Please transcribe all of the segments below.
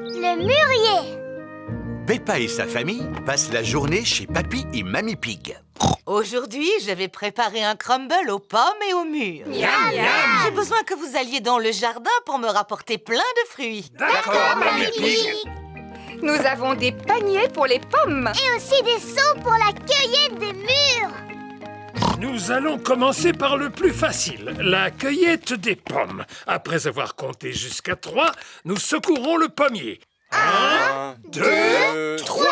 Le mûrier Peppa et sa famille passent la journée chez Papy et Mamie Pig. Aujourd'hui, je vais préparer un crumble aux pommes et aux mûres. J'ai besoin que vous alliez dans le jardin pour me rapporter plein de fruits. D'accord, Mamie Pig. Nous avons des paniers pour les pommes. Et aussi des seaux pour la cueillette des mûres Nous allons commencer par le plus facile, la cueillette des pommes. Après avoir compté jusqu'à trois, nous secourons le pommier. Un, deux, trois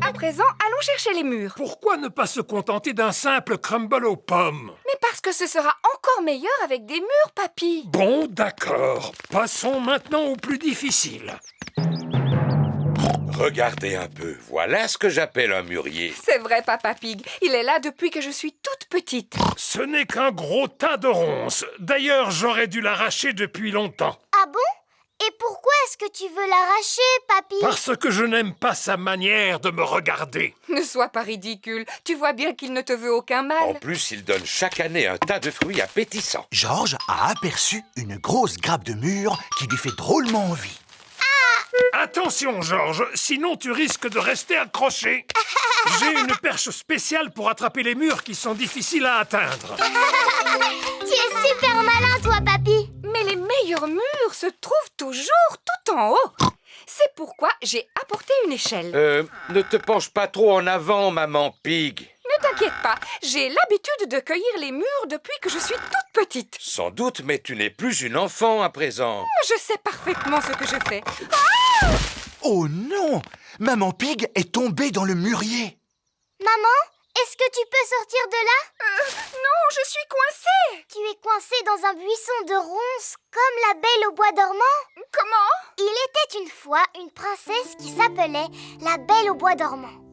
À présent, allons chercher les mûres. Pourquoi ne pas se contenter d'un simple crumble aux pommes? Mais parce que ce sera encore meilleur avec des mûres, papy. Bon, d'accord. Passons maintenant au plus difficile. Regardez un peu, voilà ce que j'appelle un mûrier. C'est vrai, Papa Pig. Il est là depuis que je suis toute petite. Ce n'est qu'un gros tas de ronces. D'ailleurs, j'aurais dû l'arracher depuis longtemps. Ah bon? Et pourquoi est-ce que tu veux l'arracher, papy? Parce que je n'aime pas sa manière de me regarder. Ne sois pas ridicule. Tu vois bien qu'il ne te veut aucun En mal. plus, il donne chaque année un tas de fruits appétissants. Georges a aperçu une grosse grappe de mûres qui lui fait drôlement envie. Attention, Georges, sinon tu risques de rester accroché. J'ai une perche spéciale pour attraper les murs qui sont difficiles à atteindre. Tu es super malin, toi, papy Mais les meilleurs murs se trouvent toujours tout en haut. C'est pourquoi j'ai apporté une échelle. Euh, ne te penche pas trop en avant, maman Pig. Ne t'inquiète pas, j'ai l'habitude de cueillir les murs depuis que je suis toute petite. Sans doute, mais tu n'es plus une enfant à présent. Je sais parfaitement ce que je fais. Oh non Maman Pig est tombée dans le mûrier. Maman, est-ce que tu peux sortir de là? Non, je suis coincée. Tu es coincé dans un buisson de ronces comme la belle au bois dormant? Comment? Il était une fois une princesse qui s'appelait la Belle au bois dormant.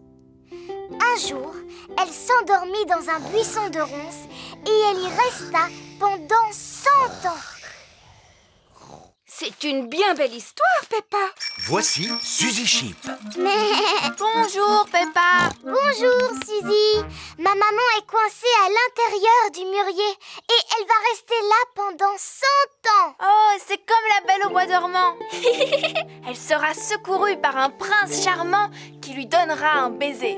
Un jour, elle s'endormit dans un buisson de ronces et elle y resta pendant 100 ans. C'est une bien belle histoire, Peppa. Voici Suzy Sheep. Bonjour, Peppa. Bonjour, Suzy. Ma maman est coincée à l'intérieur du mûrier et elle va rester là pendant 100 ans. Oh, c'est comme la belle au bois dormant. Elle sera secourue par un prince charmant qui lui donnera un baiser.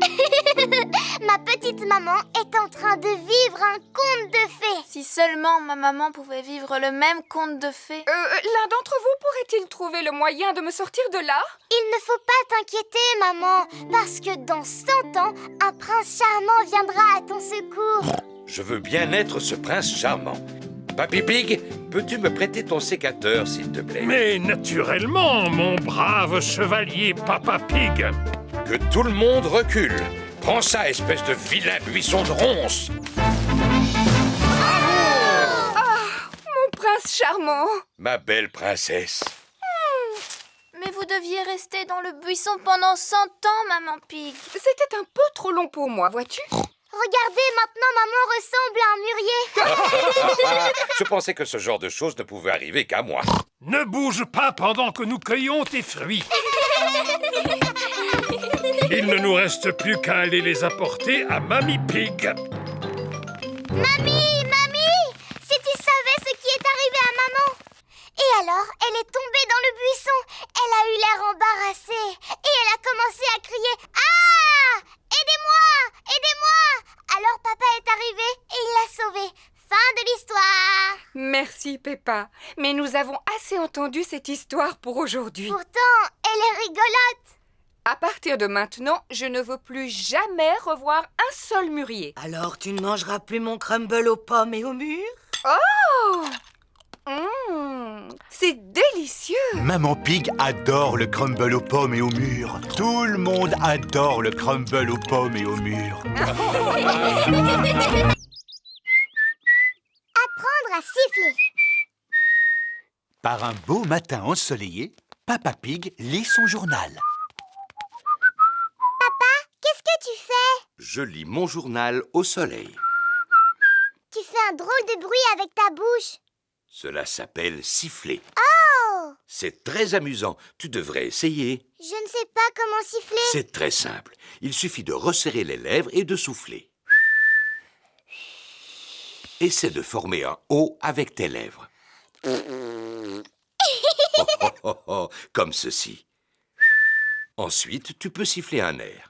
Ma petite maman est en train de vivre un conte de fées. Si seulement ma maman pouvait vivre le même conte de fées. Euh, L'un d'entre vous pourrait-il trouver le moyen de me sortir de là? Il ne faut pas t'inquiéter, maman, parce que dans 100 ans, un prince charmant viendra à ton secours. Je veux bien être ce prince charmant. Papy Pig, peux-tu me prêter ton sécateur, s'il te plaît? Mais naturellement, mon brave chevalier Papa Pig. Que tout le monde recule. Prends ça, espèce de vilain buisson de ronces. Mon prince charmant. Ma belle princesse. Mais vous deviez rester dans le buisson pendant 100 ans, maman Pig. C'était un peu trop long pour moi, vois-tu? Regardez, maintenant maman ressemble à un mûrier. Je pensais que ce genre de choses ne pouvait arriver qu'à moi. Ne bouge pas pendant que nous cueillons tes fruits. Il ne nous reste plus qu'à aller les apporter à Mamie Pig. Mamie, mamie, si tu savais ce qui est arrivé à maman. Et alors, elle est tombée dans le buisson. Elle a eu l'air embarrassée et elle a commencé à crier Ah Aidez-moi Aidez-moi Alors papa est arrivé et il l'a sauvée. Fin de l'histoire. Merci, Peppa. Mais nous avons assez entendu cette histoire pour aujourd'hui. Pourtant, elle est rigolote. À partir de maintenant, je ne veux plus jamais revoir un seul mûrier. Alors tu ne mangeras plus mon crumble aux pommes et aux mûres Oh Mmh, C'est délicieux Maman Pig adore le crumble aux pommes et aux mûres. Tout le monde adore le crumble aux pommes et aux mûres. Apprendre à siffler. Par un beau matin ensoleillé, Papa Pig lit son journal. Qu'est-ce que tu fais? Je lis mon journal au soleil. Tu fais un drôle de bruit avec ta bouche. Cela s'appelle siffler. Oh C'est très amusant. Tu devrais essayer. Je ne sais pas comment siffler. C'est très simple. Il suffit de resserrer les lèvres et de souffler. Essaie de former un O avec tes lèvres. Oh, oh, oh, oh, comme ceci. Ensuite, tu peux siffler un air.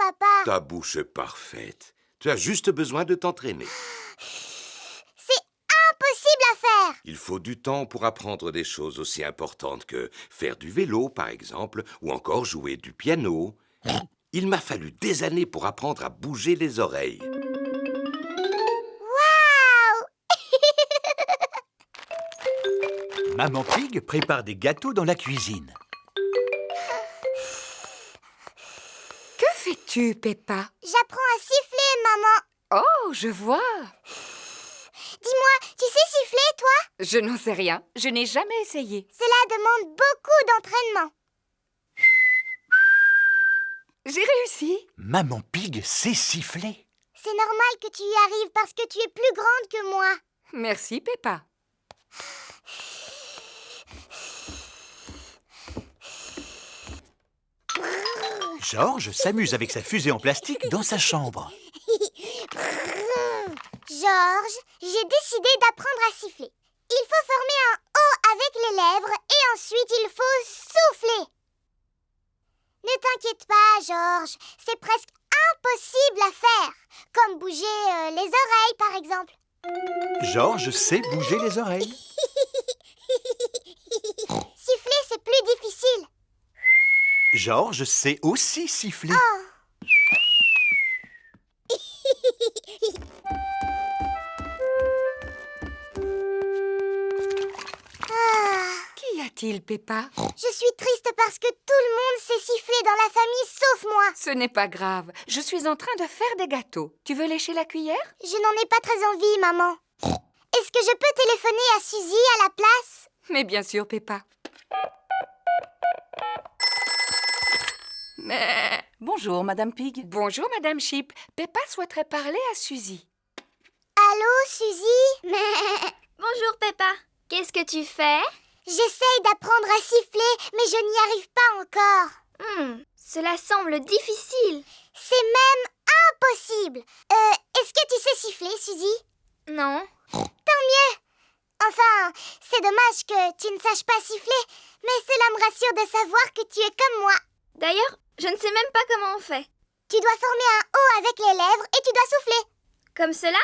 Papa. Ta bouche est parfaite. Tu as juste besoin de t'entraîner. C'est impossible à faire. Il faut du temps pour apprendre des choses aussi importantes que faire du vélo, par exemple, ou encore jouer du piano. Il m'a fallu des années pour apprendre à bouger les oreilles. Waouh Maman Pig prépare des gâteaux dans la cuisine. Fais-tu, Peppa? J'apprends à siffler, maman. Oh, je vois. Dis-moi, tu sais siffler, toi? Je n'en sais rien. Je n'ai jamais essayé. Cela demande beaucoup d'entraînement. J'ai réussi. Maman Pig sait siffler. C'est normal que tu y arrives parce que tu es plus grande que moi. Merci, Peppa. Georges s'amuse avec sa fusée en plastique dans sa chambre. Georges, j'ai décidé d'apprendre à siffler. Il faut former un O avec les lèvres et ensuite il faut souffler. Ne t'inquiète pas, Georges, c'est presque impossible à faire. Comme bouger euh, les oreilles, par exemple. Georges sait bouger les oreilles. Siffler, c'est plus difficile. Georges sait aussi siffler. Qu'y a-t-il, Peppa Je suis triste parce que tout le monde sait siffler dans la famille sauf moi. Ce n'est pas grave. Je suis en train de faire des gâteaux. Tu veux lécher la cuillère? Je n'en ai pas très envie, maman. Est-ce que je peux téléphoner à Suzy à la place? Mais bien sûr, Peppa. Mais... Bonjour, Madame Pig. Bonjour, Madame Chip. Peppa souhaiterait parler à Suzy. Allô, Suzy? Bonjour Peppa. Qu'est-ce que tu fais? J'essaye d'apprendre à siffler, mais je n'y arrive pas encore. Hmm, cela semble difficile. C'est même impossible. Euh, est-ce que tu sais siffler, Suzy? Non. Tant mieux. Enfin, c'est dommage que tu ne saches pas siffler, mais cela me rassure de savoir que tu es comme moi. D'ailleurs, je ne sais même pas comment on fait. Tu dois former un O avec les lèvres et tu dois souffler. Comme cela?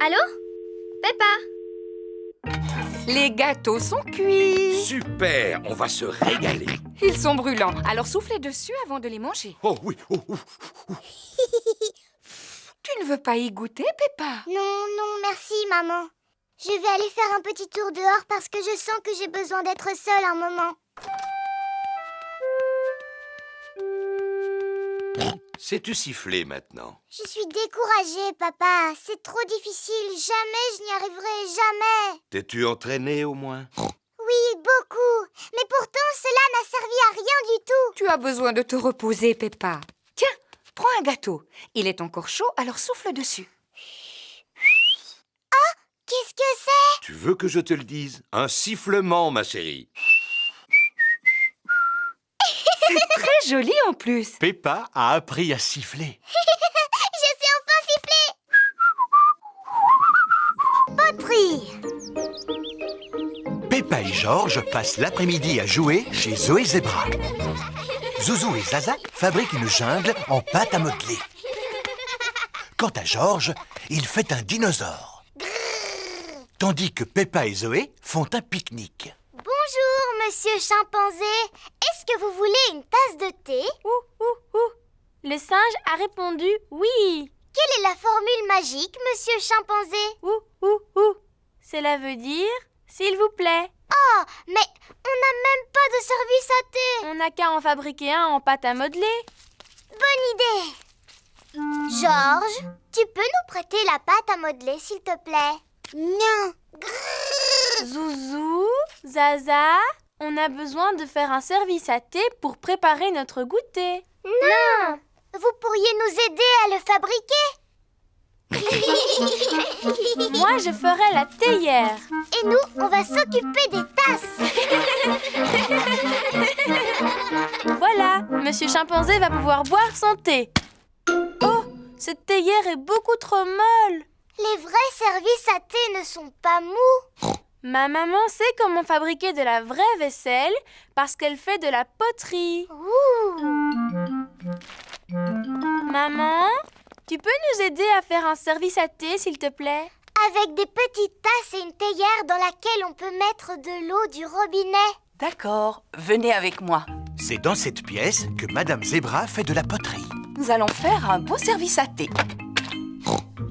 Allô? Peppa? Les gâteaux sont cuits. Super, on va se régaler. Ils sont brûlants, alors soufflez dessus avant de les manger. Oh oui, oh, oh. Tu ne veux pas y goûter, Peppa? Non, non, merci, maman. Je vais aller faire un petit tour dehors parce que je sens que j'ai besoin d'être seule un moment. Sais-tu siffler maintenant? Je suis découragée, papa. C'est trop difficile. Jamais je n'y arriverai, jamais. T'es-tu entraîné au moins? Oui, beaucoup. Mais pourtant, cela n'a servi à rien du tout. Tu as besoin de te reposer, Peppa. Tiens, prends un gâteau. Il est encore chaud, alors souffle dessus. Qu'est-ce que c'est? Tu veux que je te le dise? Un sifflement, ma chérie. Très joli en plus. Peppa a appris à siffler. Je sais enfin siffler Poterie Peppa et Georges passent l'après-midi à jouer chez Zoé Zebra. Zouzou et Zaza fabriquent une jungle en pâte à modeler. Quant à Georges, il fait un dinosaure. Tandis que Peppa et Zoé font un pique-nique. Bonjour, monsieur chimpanzé. Est-ce que vous voulez une tasse de thé? Ouh, ouh, ouh. Le singe a répondu oui. Quelle est la formule magique, monsieur chimpanzé? Ouh, ouh, ouh. Cela veut dire s'il vous plaît. Oh, mais on n'a même pas de service à thé. On n'a qu'à en fabriquer un en pâte à modeler. Bonne idée. Georges, tu peux nous prêter la pâte à modeler, s'il te plaît? Non. Zouzou, Zaza, on a besoin de faire un service à thé pour préparer notre goûter. Non. Vous pourriez nous aider à le fabriquer Moi, je ferai la théière. Et nous, on va s'occuper des tasses. Voilà, Monsieur Chimpanzé va pouvoir boire son thé. Oh, cette théière est beaucoup trop molle. Les vrais services à thé ne sont pas mous. Ma maman sait comment fabriquer de la vraie vaisselle parce qu'elle fait de la poterie. Ouh. Maman, tu peux nous aider à faire un service à thé, s'il te plaît? Avec des petites tasses et une théière dans laquelle on peut mettre de l'eau du robinet. D'accord, venez avec moi. C'est dans cette pièce que Madame Zebra fait de la poterie. Nous allons faire un beau service à thé.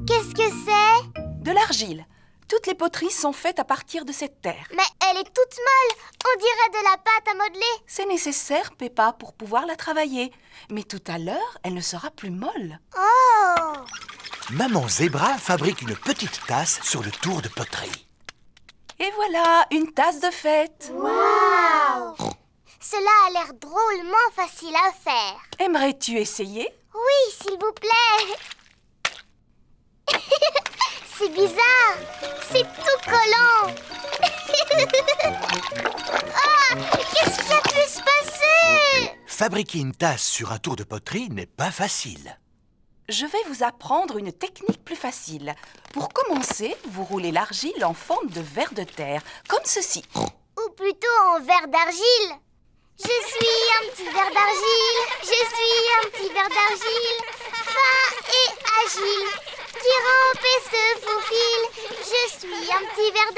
Qu'est-ce que c'est? De l'argile. Toutes les poteries sont faites à partir de cette terre. Mais elle est toute molle. On dirait de la pâte à modeler. C'est nécessaire, Peppa, pour pouvoir la travailler. Mais tout à l'heure, elle ne sera plus molle. Oh Maman Zebra fabrique une petite tasse sur le tour de poterie. Et voilà, une tasse de fête. Waouh Cela a l'air drôlement facile à faire. Aimerais-tu essayer? Oui, s'il vous plaît. C'est bizarre. C'est tout collant. ah, qu'est-ce qui a pu se passer? Fabriquer une tasse sur un tour de poterie n'est pas facile. Je vais vous apprendre une technique plus facile. Pour commencer, vous roulez l'argile en forme de verre de terre, comme ceci. Ou plutôt en verre d'argile. Je suis un petit verre d'argile. Je suis un petit verre d'argile. Fin et agile. Qui rampe et se faufile. Je suis un petit verre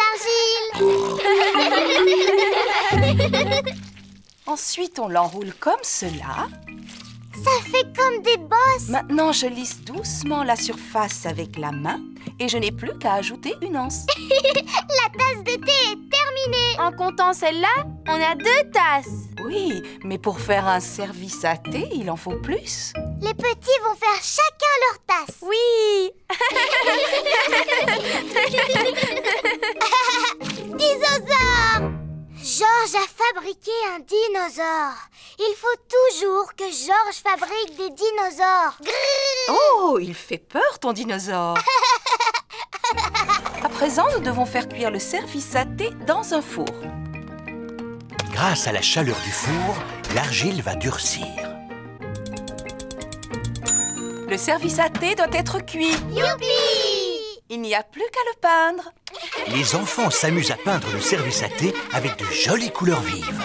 d'argile. Ensuite, on l'enroule comme cela. Ça fait comme des bosses. Maintenant, je lisse doucement la surface avec la main et je n'ai plus qu'à ajouter une anse. La tasse de thé est terminée. En comptant celle-là, on a deux tasses. Oui, mais pour faire un service à thé, il en faut plus. Les petits vont faire chacun leur tasse. Oui Dinosaure Georges a fabriqué un dinosaure. Il faut toujours que Georges fabrique des dinosaures. Grrr Oh, il fait peur ton dinosaure. À présent, nous devons faire cuire le service à thé dans un four. Grâce à la chaleur du four, l'argile va durcir. Le service à thé doit être cuit. Youpi Il n'y a plus qu'à le peindre. Les enfants s'amusent à peindre le service à thé avec de jolies couleurs vives.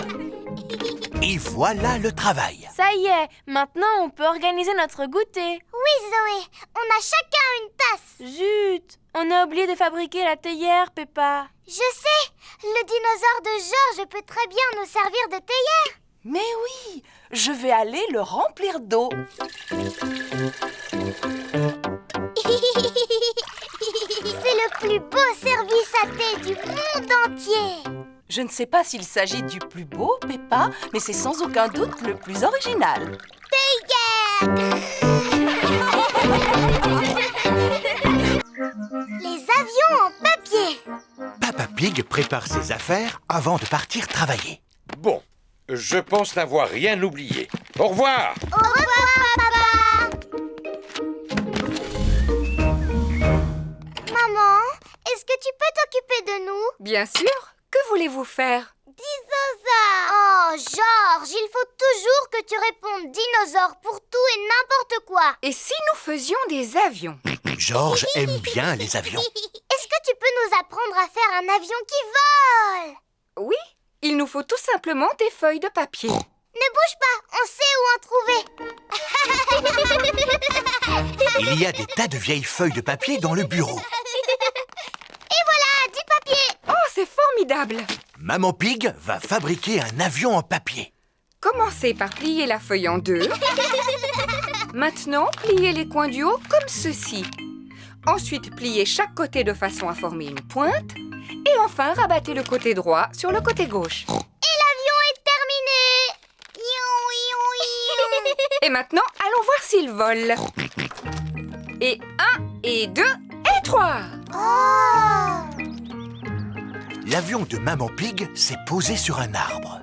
Et voilà le travail. Ça y est, maintenant on peut organiser notre goûter. Oui, Zoé, on a chacun une tasse. Zut On a oublié de fabriquer la théière, Peppa. Je sais, le dinosaure de Georges peut très bien nous servir de théière. Mais oui, je vais aller le remplir d'eau. C'est le plus beau service à thé du monde entier. Je ne sais pas s'il s'agit du plus beau, Peppa, mais c'est sans aucun doute le plus original. Les avions en papier. Papa Pig prépare ses affaires avant de partir travailler. Bon, je pense n'avoir rien oublié. Au revoir Au revoir, papa. Maman, est-ce que tu peux t'occuper de nous? Bien sûr. Que voulez-vous faire? Dinosaure Oh, Georges, il faut toujours que tu répondes dinosaure pour tout et n'importe quoi. Et si nous faisions des avions? Georges aime bien les avions. Est-ce que tu peux nous apprendre à faire un avion qui vole? Oui, il nous faut tout simplement des feuilles de papier. Ne bouge pas, on sait où en trouver. Il y a des tas de vieilles feuilles de papier dans le bureau. Et voilà, du papier. Oh, c'est formidable Maman Pig va fabriquer un avion en papier. Commencez par plier la feuille en deux. Maintenant, pliez les coins du haut comme ceci. Ensuite, pliez chaque côté de façon à former une pointe. Et enfin, rabattez le côté droit sur le côté gauche. Et l'avion est terminé. Et maintenant, allons voir s'il vole. Et un, et deux, et trois. Oh L'avion de Maman Pig s'est posé sur un arbre.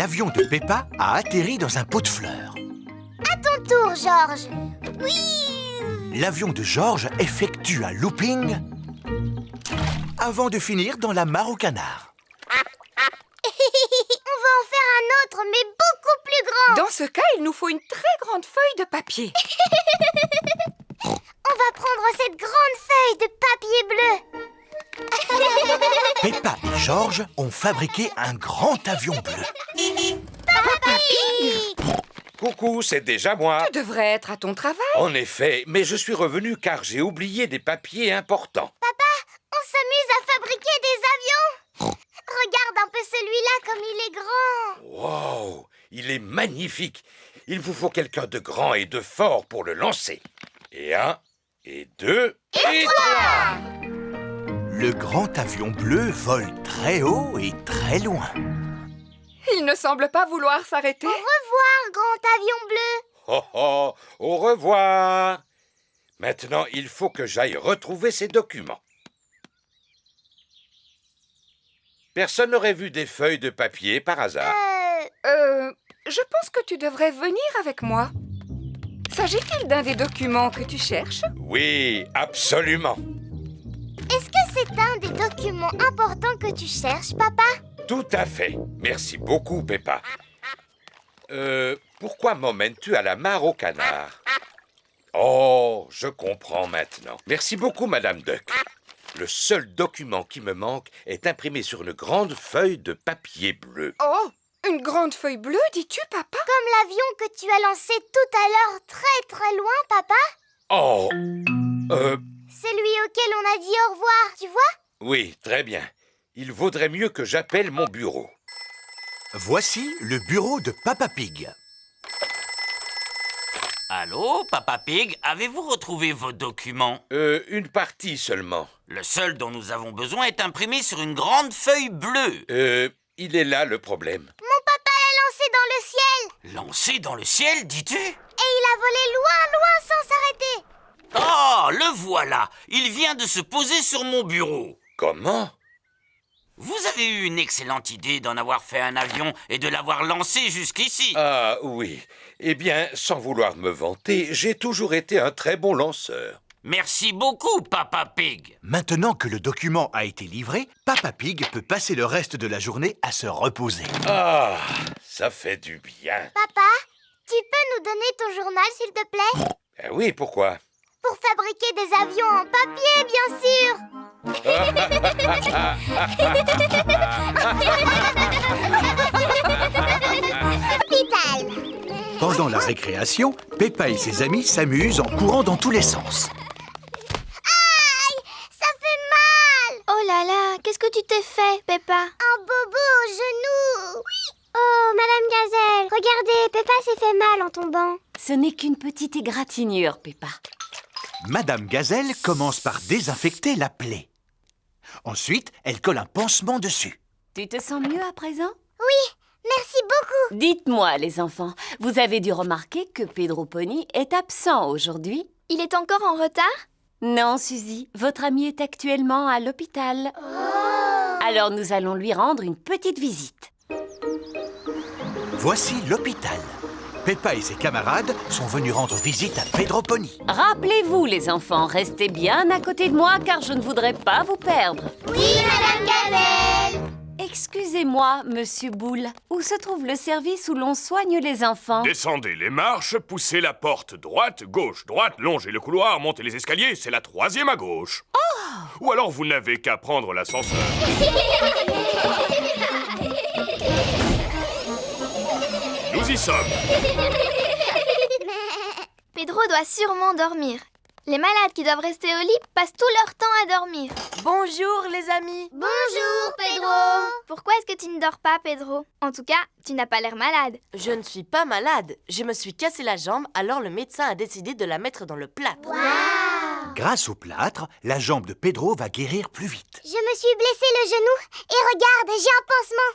l'avion de Peppa a atterri dans un pot de fleurs. À ton tour, Georges. Oui L'avion de Georges effectue un looping avant de finir dans la mare au canard. On va en faire un autre, mais beaucoup plus grand. Dans ce cas, il nous faut une très grande feuille de papier. On va prendre cette grande feuille de papier bleu. Peppa et Georges ont fabriqué un grand avion bleu. Papi Coucou, c'est déjà moi. Tu devrais être à ton travail. En effet, mais je suis revenu car j'ai oublié des papiers importants. On s'amuse à fabriquer des avions. Regarde un peu celui-là comme il est grand. Wow, il est magnifique. Il vous faut quelqu'un de grand et de fort pour le lancer. Et un, et deux, et, trois. Le grand avion bleu vole très haut et très loin. Il ne semble pas vouloir s'arrêter. Au revoir, grand avion bleu. Oh oh, au revoir. Maintenant, il faut que j'aille retrouver ces documents. Personne n'aurait vu des feuilles de papier par hasard. Euh, Euh, je pense que tu devrais venir avec moi. S'agit-il d'un des documents que tu cherches Oui, absolument. est-ce que c'est un des documents importants que tu cherches, papa? Tout à fait. Merci beaucoup, Peppa. Euh, pourquoi m'emmènes-tu à la mare au canard Oh, je comprends maintenant. Merci beaucoup, Madame Duck. Le seul document qui me manque est imprimé sur une grande feuille de papier bleu. Oh, une grande feuille bleue, dis-tu, papa? Comme l'avion que tu as lancé tout à l'heure très très loin, papa Oh Euh, Celui auquel on a dit au revoir, tu vois? Oui, très bien. Il vaudrait mieux que j'appelle mon bureau. Voici le bureau de Papa Pig. Allô, Papa Pig, avez-vous retrouvé vos documents? Euh, une partie seulement. Le seul dont nous avons besoin est imprimé sur une grande feuille bleue. Euh, il est là le problème. Lancé dans le ciel Lancé dans le ciel, dis-tu? Et il a volé loin, loin sans s'arrêter. Oh, le voilà Il vient de se poser sur mon bureau. Comment? Vous avez eu une excellente idée d'en avoir fait un avion et de l'avoir lancé jusqu'ici. Ah oui. Eh bien, sans vouloir me vanter, j'ai toujours été un très bon lanceur. Merci beaucoup, Papa Pig. Maintenant que le document a été livré, Papa Pig peut passer le reste de la journée à se reposer. Ah, ça fait du bien. Papa, tu peux nous donner ton journal, s'il te plaît? Ah oui, pourquoi? Pour fabriquer des avions en papier, bien sûr. Vital Pendant la récréation, Peppa et ses amis s'amusent en courant dans tous les sens. Aïe Ça fait mal. Oh là là, qu'est-ce que tu t'es fait, Peppa Un bobo au genou. Oui Oh, Madame Gazelle, regardez, Peppa s'est fait mal en tombant. Ce n'est qu'une petite égratignure, Peppa. Madame Gazelle commence par désinfecter la plaie. Ensuite, elle colle un pansement dessus. Tu te sens mieux à présent? Oui, merci beaucoup Dites-moi, les enfants, vous avez dû remarquer que Pedro Pony est absent aujourd'hui? Il est encore en retard? Non, Suzy, votre ami est actuellement à l'hôpital. Alors nous allons lui rendre une petite visite. Voici l'hôpital. Peppa et ses camarades sont venus rendre visite à Pedro Pony. Rappelez-vous, les enfants, restez bien à côté de moi car je ne voudrais pas vous perdre. Oui, Madame Gazelle Excusez-moi, monsieur Boule, où se trouve le service où l'on soigne les enfants? Descendez les marches, poussez la porte droite, gauche, droite, longez le couloir, montez les escaliers, c'est la troisième à gauche. Ou alors vous n'avez qu'à prendre l'ascenseur. y sommes. Pedro doit sûrement dormir. Les malades qui doivent rester au lit passent tout leur temps à dormir. Bonjour les amis Bonjour, Pedro Pourquoi est-ce que tu ne dors pas, Pedro? En tout cas, tu n'as pas l'air malade. Je ne suis pas malade. Je me suis cassé la jambe, alors le médecin a décidé de la mettre dans le plâtre. Grâce au plâtre, la jambe de Pedro va guérir plus vite. Je me suis blessé le genou et regarde, j'ai un pansement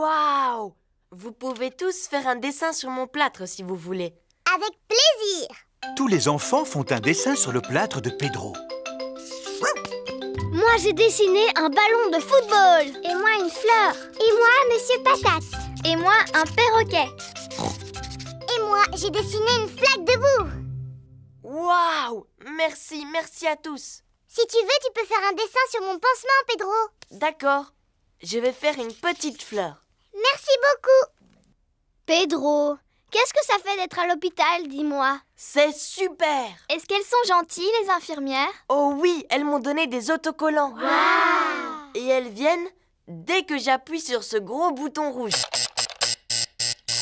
Waouh Vous pouvez tous faire un dessin sur mon plâtre si vous voulez. Avec plaisir Tous les enfants font un dessin sur le plâtre de Pedro. Moi, Moi, j'ai dessiné un ballon de football. Et moi, une fleur. Et moi, Monsieur Patate. Et moi, un perroquet. Et moi, j'ai dessiné une flaque de boue. Waouh Merci, merci à tous. Si tu veux, tu peux faire un dessin sur mon pansement, Pedro. D'accord. Je vais faire une petite fleur. Merci beaucoup. Pedro, qu'est-ce que ça fait d'être à l'hôpital, dis-moi? C'est super Est-ce qu'elles sont gentilles, les infirmières? Oh oui, elles m'ont donné des autocollants. Et elles viennent dès que j'appuie sur ce gros bouton rouge.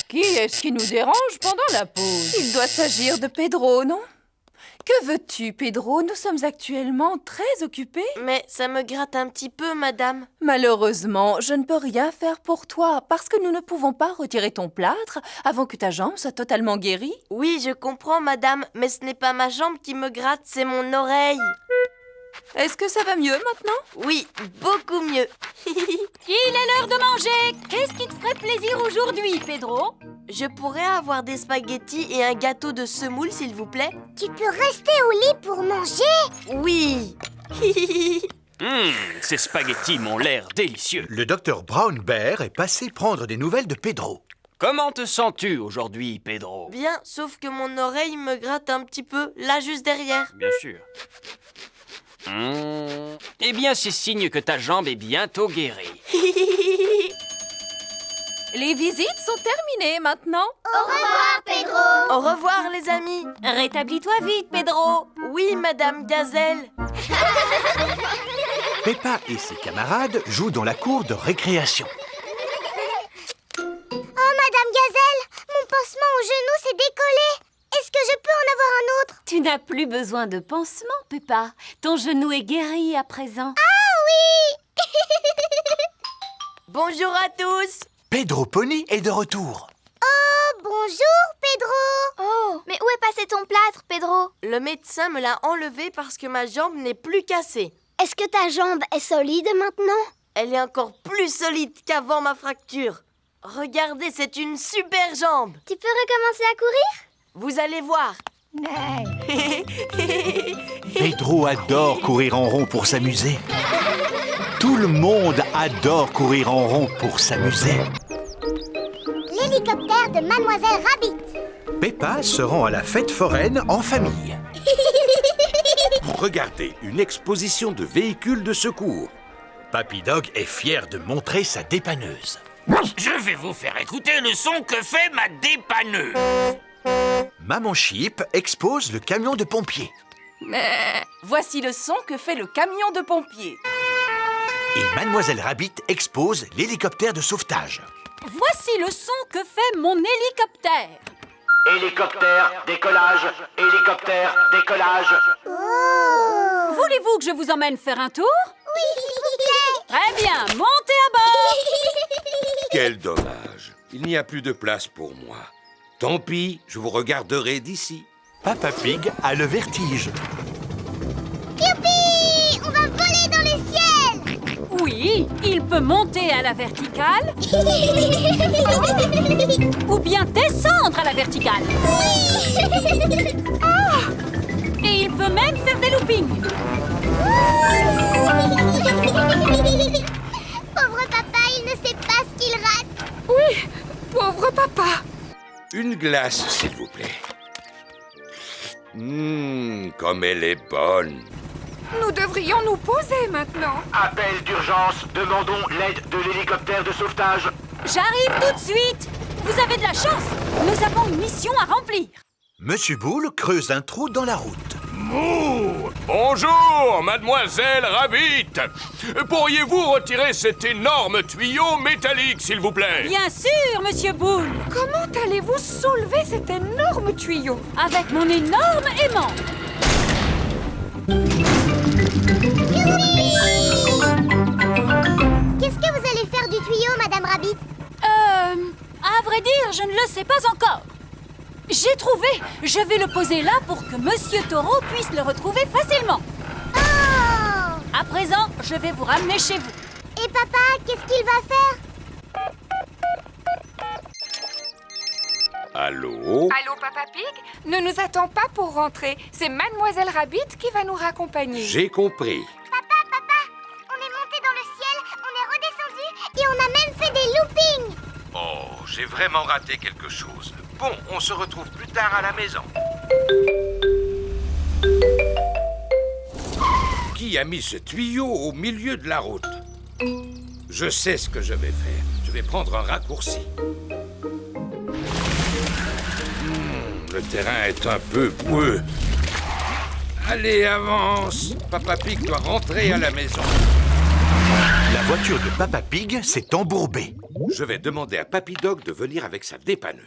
Qui est-ce qui nous dérange pendant la pause? Il doit s'agir de Pedro, non? Que veux-tu, Pedro? Nous sommes actuellement très occupés. Mais ça me gratte un petit peu, madame. Malheureusement, je ne peux rien faire pour toi parce que nous ne pouvons pas retirer ton plâtre avant que ta jambe soit totalement guérie. Oui, je comprends, madame, mais ce n'est pas ma jambe qui me gratte, c'est mon oreille. Est-ce que ça va mieux maintenant? Oui, beaucoup mieux. Il est l'heure de manger Qu'est-ce qui te ferait plaisir aujourd'hui, Pedro? Je pourrais avoir des spaghettis et un gâteau de semoule, s'il vous plaît Tu peux rester au lit pour manger Oui Hum, ces spaghettis m'ont l'air délicieux. Le docteur Brown Bear est passé prendre des nouvelles de Pedro. Comment te sens-tu aujourd'hui, Pedro? Bien, sauf que mon oreille me gratte un petit peu, là juste derrière. Bien sûr. Hum, Eh bien, c'est signe que ta jambe est bientôt guérie. Les visites sont terminées maintenant. Au revoir, Pedro Au revoir, les amis Rétablis-toi vite, Pedro Oui, Madame Gazelle Peppa et ses camarades jouent dans la cour de récréation. Oh, Madame Gazelle, mon pansement au genou s'est décollé. Est-ce que je peux en avoir un autre? Tu n'as plus besoin de pansement, Peppa. Ton genou est guéri à présent. Ah oui Bonjour à tous Pedro Pony est de retour. Oh, bonjour, Pedro Oh, mais où est passé ton plâtre, Pedro? Le médecin me l'a enlevé parce que ma jambe n'est plus cassée. Est-ce que ta jambe est solide maintenant? Elle est encore plus solide qu'avant ma fracture. Regardez, c'est une super jambe. Tu peux recommencer à courir? Vous allez voir. Pedro adore courir en rond pour s'amuser. Tout le monde adore courir en rond pour s'amuser. L'hélicoptère de Mademoiselle Rabbit. Peppa se rend à la fête foraine en famille. Regardez, une exposition de véhicules de secours. Papy Dog est fier de montrer sa dépanneuse. Je vais vous faire écouter le son que fait ma dépanneuse. Maman Chip expose le camion de pompiers. Voici le son que fait le camion de pompiers. Et Mademoiselle Rabbit expose l'hélicoptère de sauvetage. Voici le son que fait mon hélicoptère. Hélicoptère, décollage, hélicoptère, décollage. Voulez-vous que je vous emmène faire un tour? Oui, Très bien, montez à bord Quel dommage. Il n'y a plus de place pour moi. Tant pis, je vous regarderai d'ici. Papa Pig a le vertige. Youpi On va voler dans le ciel Oui, il peut monter à la verticale ou bien descendre à la verticale. Ah Et il peut même faire des loopings. Pauvre papa, il ne sait pas ce qu'il rate. Oui, pauvre papa. Une glace, s'il vous plaît. Hum, comme elle est bonne. Nous devrions nous poser maintenant. Appel d'urgence, demandons l'aide de l'hélicoptère de sauvetage. J'arrive tout de suite. Vous avez de la chance. Nous avons une mission à remplir. Monsieur Boule creuse un trou dans la route. Bonjour, mademoiselle Rabbit Pourriez-vous retirer cet énorme tuyau métallique, s'il vous plaît? Bien sûr, monsieur Boule. Comment allez-vous soulever cet énorme tuyau? Avec mon énorme aimant. Qu'est-ce que vous allez faire du tuyau, Madame Rabbit? Euh, à vrai dire, je ne le sais pas encore. J'ai trouvé Je vais le poser là pour que Monsieur Taureau puisse le retrouver facilement. Oh À présent, je vais vous ramener chez vous. Et papa, qu'est-ce qu'il va faire? Allô? Allô, Papa Pig? Ne nous attends pas pour rentrer. C'est Mademoiselle Rabbit qui va nous raccompagner. J'ai compris. Papa, papa, on est monté dans le ciel, on est redescendu et on a même fait des loopings. Oh, j'ai vraiment raté quelque chose. Bon, on se retrouve plus tard à la maison. Qui a mis ce tuyau au milieu de la route? Je sais ce que je vais faire. Je vais prendre un raccourci. Hmm, le terrain est un peu boueux. Allez, avance Papa Pig doit rentrer à la maison. La voiture de Papa Pig s'est embourbée. Je vais demander à Papy Dog de venir avec sa dépanneuse.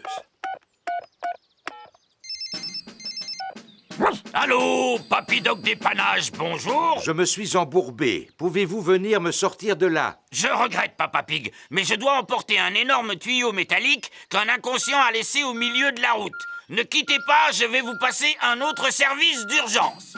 Allô, Papy Dog Dépannage, bonjour Je me suis embourbé. Pouvez-vous venir me sortir de là? Je regrette, Papa Pig, mais je dois emporter un énorme tuyau métallique qu'un inconscient a laissé au milieu de la route. Ne quittez pas, je vais vous passer un autre service d'urgence.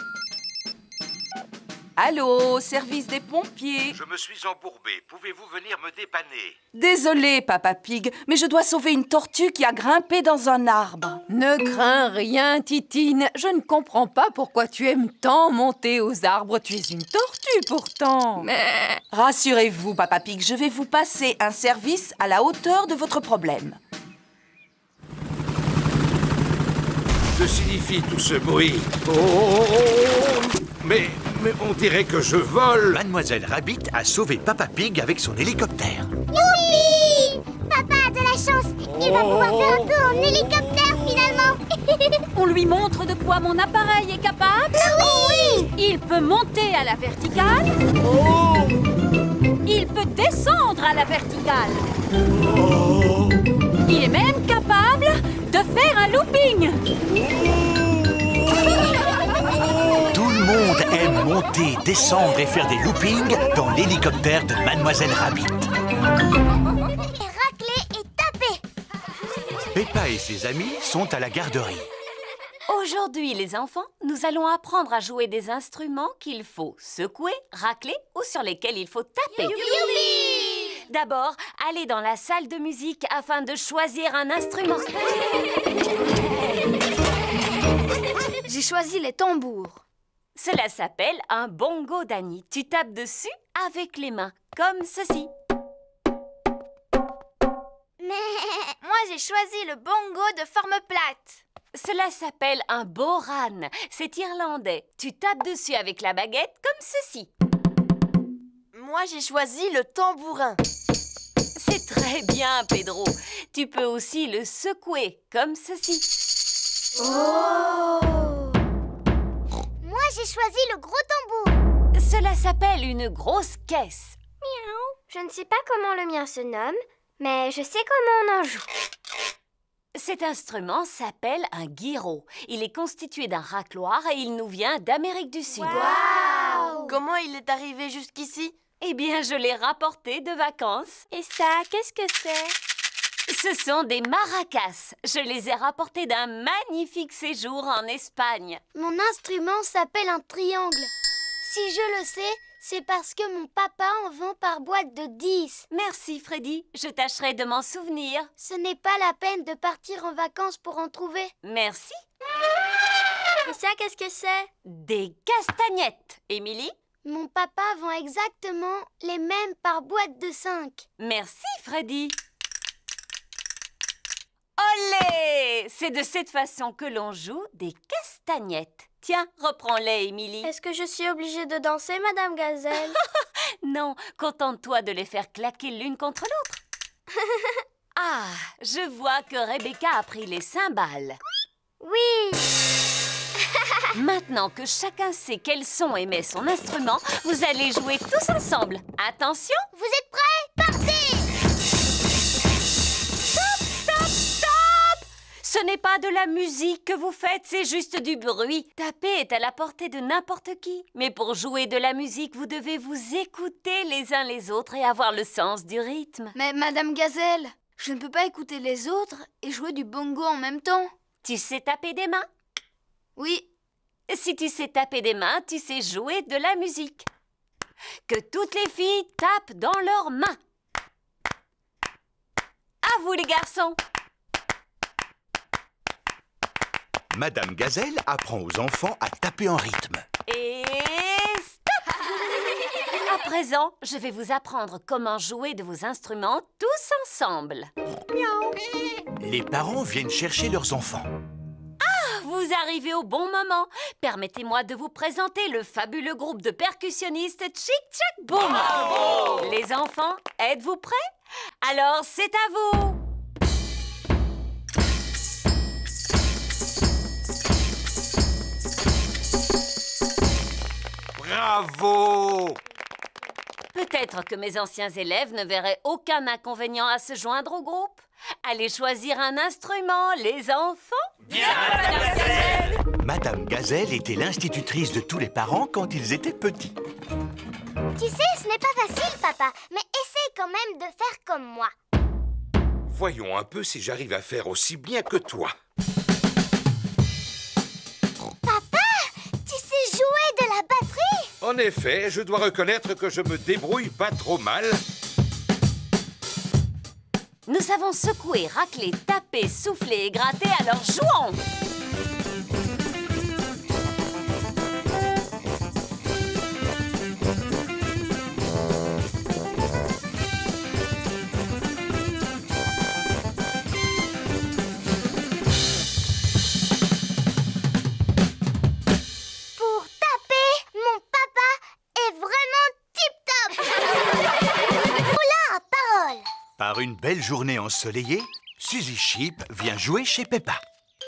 Allô, service des pompiers. Je me suis embourbé. Pouvez-vous venir me dépanner? Désolé, Papa Pig, mais je dois sauver une tortue qui a grimpé dans un arbre. Ne crains rien, Titine. Je ne comprends pas pourquoi tu aimes tant monter aux arbres. Tu es une tortue pourtant. Mais... Rassurez-vous, Papa Pig, je vais vous passer un service à la hauteur de votre problème. Que signifie tout ce bruit? Oh, oh, oh, mais, mais on dirait que je vole. Mademoiselle Rabbit a sauvé Papa Pig avec son hélicoptère. Youpi Papa a de la chance. Il va pouvoir faire un tour en hélicoptère finalement. On lui montre de quoi mon appareil est capable. Oui. Il peut monter à la verticale. Il peut descendre à la verticale. Il est même capable de faire un looping. Le monde aime monter, descendre et faire des loopings dans l'hélicoptère de Mademoiselle Rabbit. Racler et taper Peppa et ses amis sont à la garderie. Aujourd'hui, les enfants, nous allons apprendre à jouer des instruments qu'il faut secouer, racler ou sur lesquels il faut taper. D'abord, allez dans la salle de musique afin de choisir un instrument. J'ai choisi les tambours. Cela s'appelle un bongo d'Annie. Tu tapes dessus avec les mains, comme ceci. Moi, j'ai choisi le bongo de forme plate. Cela s'appelle un boran. C'est irlandais. Tu tapes dessus avec la baguette comme ceci. Moi, j'ai choisi le tambourin. C'est très bien, Pedro. Tu peux aussi le secouer comme ceci. Oh j'ai choisi le gros tambour. Cela s'appelle une grosse caisse. Miaou. Je ne sais pas comment le mien se nomme, mais je sais comment on en joue. Cet instrument s'appelle un guiro. Il est constitué d'un racloir et il nous vient d'Amérique du Sud. Wow Comment il est arrivé jusqu'ici? Eh bien, je l'ai rapporté de vacances. Et ça, qu'est-ce que c'est? Ce sont des maracas. Je les ai rapportés d'un magnifique séjour en Espagne. Mon instrument s'appelle un triangle. Si je le sais, c'est parce que mon papa en vend par boîte de 10. Merci, Freddy. Je tâcherai de m'en souvenir. Ce n'est pas la peine de partir en vacances pour en trouver. Merci. Et ça, qu'est-ce que c'est? Des castagnettes. Émilie? Mon papa vend exactement les mêmes par boîte de 5. Merci, Freddy. Olé C'est de cette façon que l'on joue des castagnettes. Tiens, reprends-les, Émilie. Est-ce que je suis obligée de danser, Madame Gazelle? Non, contente-toi de les faire claquer l'une contre l'autre. ah, je vois que Rebecca a pris les cymbales. Oui Maintenant que chacun sait quel son émet son instrument, vous allez jouer tous ensemble. Attention Vous êtes prêts? Partez Ce n'est pas de la musique que vous faites, c'est juste du bruit. Taper est à la portée de n'importe qui. Mais pour jouer de la musique, vous devez vous écouter les uns les autres et avoir le sens du rythme. Mais Madame Gazelle, je ne peux pas écouter les autres et jouer du bongo en même temps. Tu sais taper des mains? Oui. Si tu sais taper des mains, tu sais jouer de la musique. Que toutes les filles tapent dans leurs mains. À vous les garçons. Madame Gazelle apprend aux enfants à taper en rythme. Et stop À présent, je vais vous apprendre comment jouer de vos instruments tous ensemble. Les parents viennent chercher leurs enfants. Vous arrivez au bon moment. Permettez-moi de vous présenter le fabuleux groupe de percussionnistes Chic Chac Boom. Les enfants, êtes-vous prêts? Alors, c'est à vous. Bravo Peut-être que mes anciens élèves ne verraient aucun inconvénient à se joindre au groupe. Allez choisir un instrument, les enfants. Madame Gazelle était l'institutrice de tous les parents quand ils étaient petits. Tu sais, ce n'est pas facile, papa, mais essaye quand même de faire comme moi. Voyons un peu si j'arrive à faire aussi bien que toi. En effet, je dois reconnaître que je me débrouille pas trop mal. Nous savons secouer, racler, taper, souffler et gratter, alors jouons Par une belle journée ensoleillée, Suzy Sheep vient jouer chez Peppa.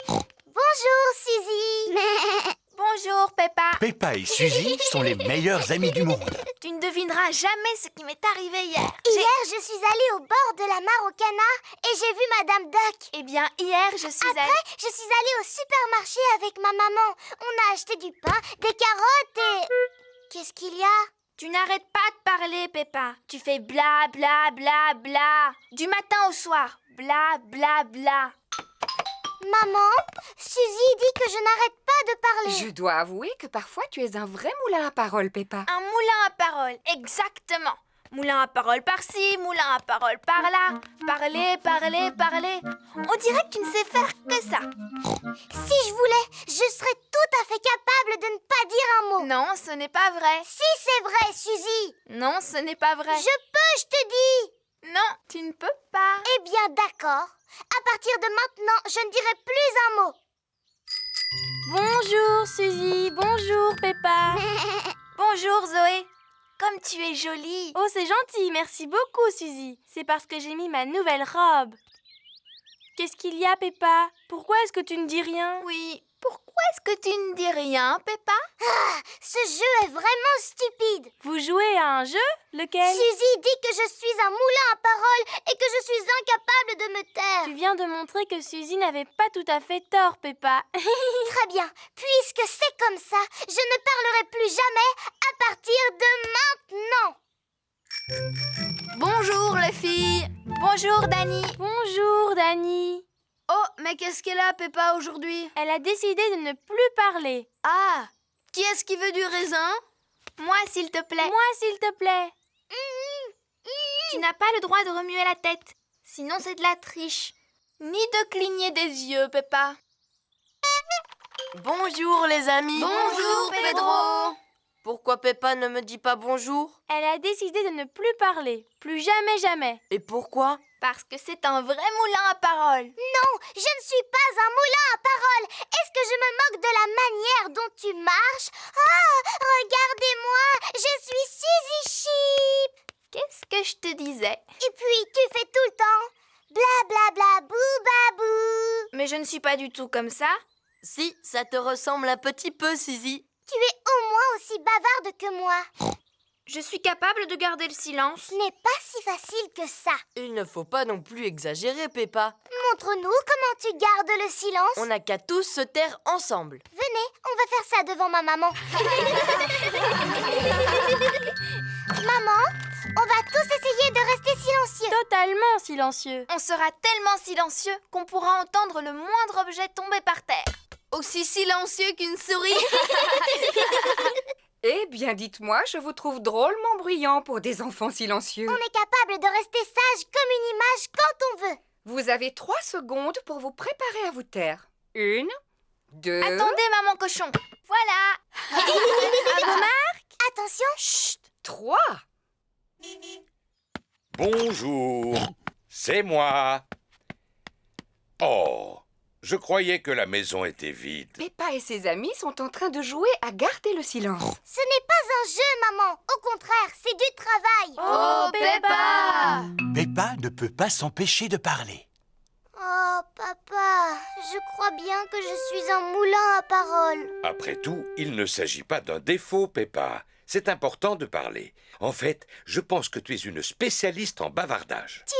Bonjour, Suzy Bonjour, Peppa. Peppa et Suzy sont les meilleurs amis du monde. Tu ne devineras jamais ce qui m'est arrivé hier. Hier, je suis allée au bord de la mare au canard et j'ai vu Madame Duck. Eh bien, hier, je suis Après, allée... je suis allée au supermarché avec ma maman. On a acheté du pain, des carottes et... Qu'est-ce qu'il y a? Tu n'arrêtes pas de parler, Peppa. Tu fais bla bla bla bla. Du matin au soir. Bla bla bla. Maman, Suzy dit que je n'arrête pas de parler. Je dois avouer que parfois tu es un vrai moulin à parole, Peppa. Un moulin à parole, exactement. Moulin à parole par-ci, moulin à parole par-là. Parler, parler, parler. On dirait que tu ne sais faire que ça. Si je voulais, je serais tout à fait capable de ne pas dire un mot. Non, ce n'est pas vrai. Si c'est vrai, Suzy. Non, ce n'est pas vrai. Je peux, je te dis. Non, tu ne peux pas. Eh bien, d'accord. À partir de maintenant, je ne dirai plus un mot. Bonjour Suzy, bonjour Peppa. bonjour Zoé. Comme tu es jolie. Oh, c'est gentil, merci beaucoup Suzy. C'est parce que j'ai mis ma nouvelle robe. Qu'est-ce qu'il y a Peppa Pourquoi est-ce que tu ne dis rien? Oui, pourquoi est-ce que tu ne dis rien Peppa? Ah, ce jeu est vraiment stupide. Vous jouez à un jeu? Lequel? Suzy dit que je suis un moulin à parole et que je suis incapable de me taire. Tu viens de montrer que Suzy n'avait pas tout à fait tort, Peppa. Très bien. Puisque c'est comme ça, je ne parlerai plus jamais à partir de maintenant. Bonjour les filles Bonjour Dani Bonjour Dani Oh, mais qu'est-ce qu'elle a Peppa aujourd'hui? Elle a décidé de ne plus parler. Ah Qui est-ce qui veut du raisin? Moi s'il te plaît. Moi s'il te plaît. Tu n'as pas le droit de remuer la tête. Sinon c'est de la triche. Ni de cligner des yeux, Peppa. Bonjour les amis. Bonjour, Pedro. Pourquoi Peppa ne me dit pas bonjour? Elle a décidé de ne plus parler. Plus jamais, jamais. Et pourquoi? Parce que c'est un vrai moulin à parole. Non, je ne suis pas un moulin à parole. Est-ce que je me moque de la manière dont tu marches? Ah, regardez-moi, je suis Suzy Sheep. Qu'est-ce que je te disais? Et puis, tu fais tout le temps bla bla bla bou babou. Mais je ne suis pas du tout comme ça. Si, ça te ressemble un petit peu, Suzy. Tu es au moins aussi bavarde que moi. Je suis capable de garder le silence. Ce n'est pas si facile que ça. Il ne faut pas non plus exagérer, Peppa. Montre-nous comment tu gardes le silence. On n'a qu'à tous se taire ensemble. Venez, on va faire ça devant ma maman. maman, on va tous essayer de rester silencieux. Totalement silencieux. On sera tellement silencieux qu'on pourra entendre le moindre objet tomber par terre. Aussi silencieux qu'une souris. Eh bien, dites-moi, je vous trouve drôlement bruyant pour des enfants silencieux. On est capable de rester sage comme une image quand on veut. Vous avez trois secondes pour vous préparer à vous taire. Une, deux... Attendez, maman cochon. Voilà. marques. Attention. Chut Trois Bonjour, c'est moi. Oh, je croyais que la maison était vide. Peppa et ses amis sont en train de jouer à garder le silence. Ce n'est pas un jeu, maman. Au contraire, c'est du travail. Oh, Peppa Peppa ne peut pas s'empêcher de parler. Oh, papa, je crois bien que je suis un moulin à paroles. Après tout, il ne s'agit pas d'un défaut, Peppa. C'est important de parler. En fait, je pense que tu es une spécialiste en bavardage. Tu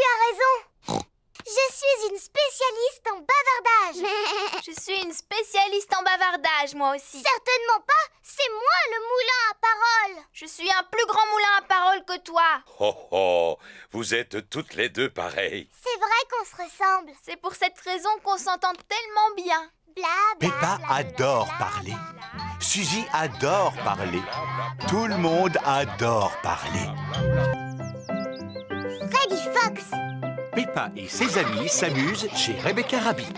suis une spécialiste en bavardage. Je suis une spécialiste en bavardage, moi aussi. Certainement pas. C'est moi le moulin à paroles. Je suis un plus grand moulin à paroles que toi. Oh oh, vous êtes toutes les deux pareilles. C'est vrai qu'on se ressemble. C'est pour cette raison qu'on s'entend tellement bien. Bla Peppa adore parler. Suzy adore parler. Tout le monde adore parler. Freddy Fox. Peppa et ses amis s'amusent chez Rebecca Rabbit.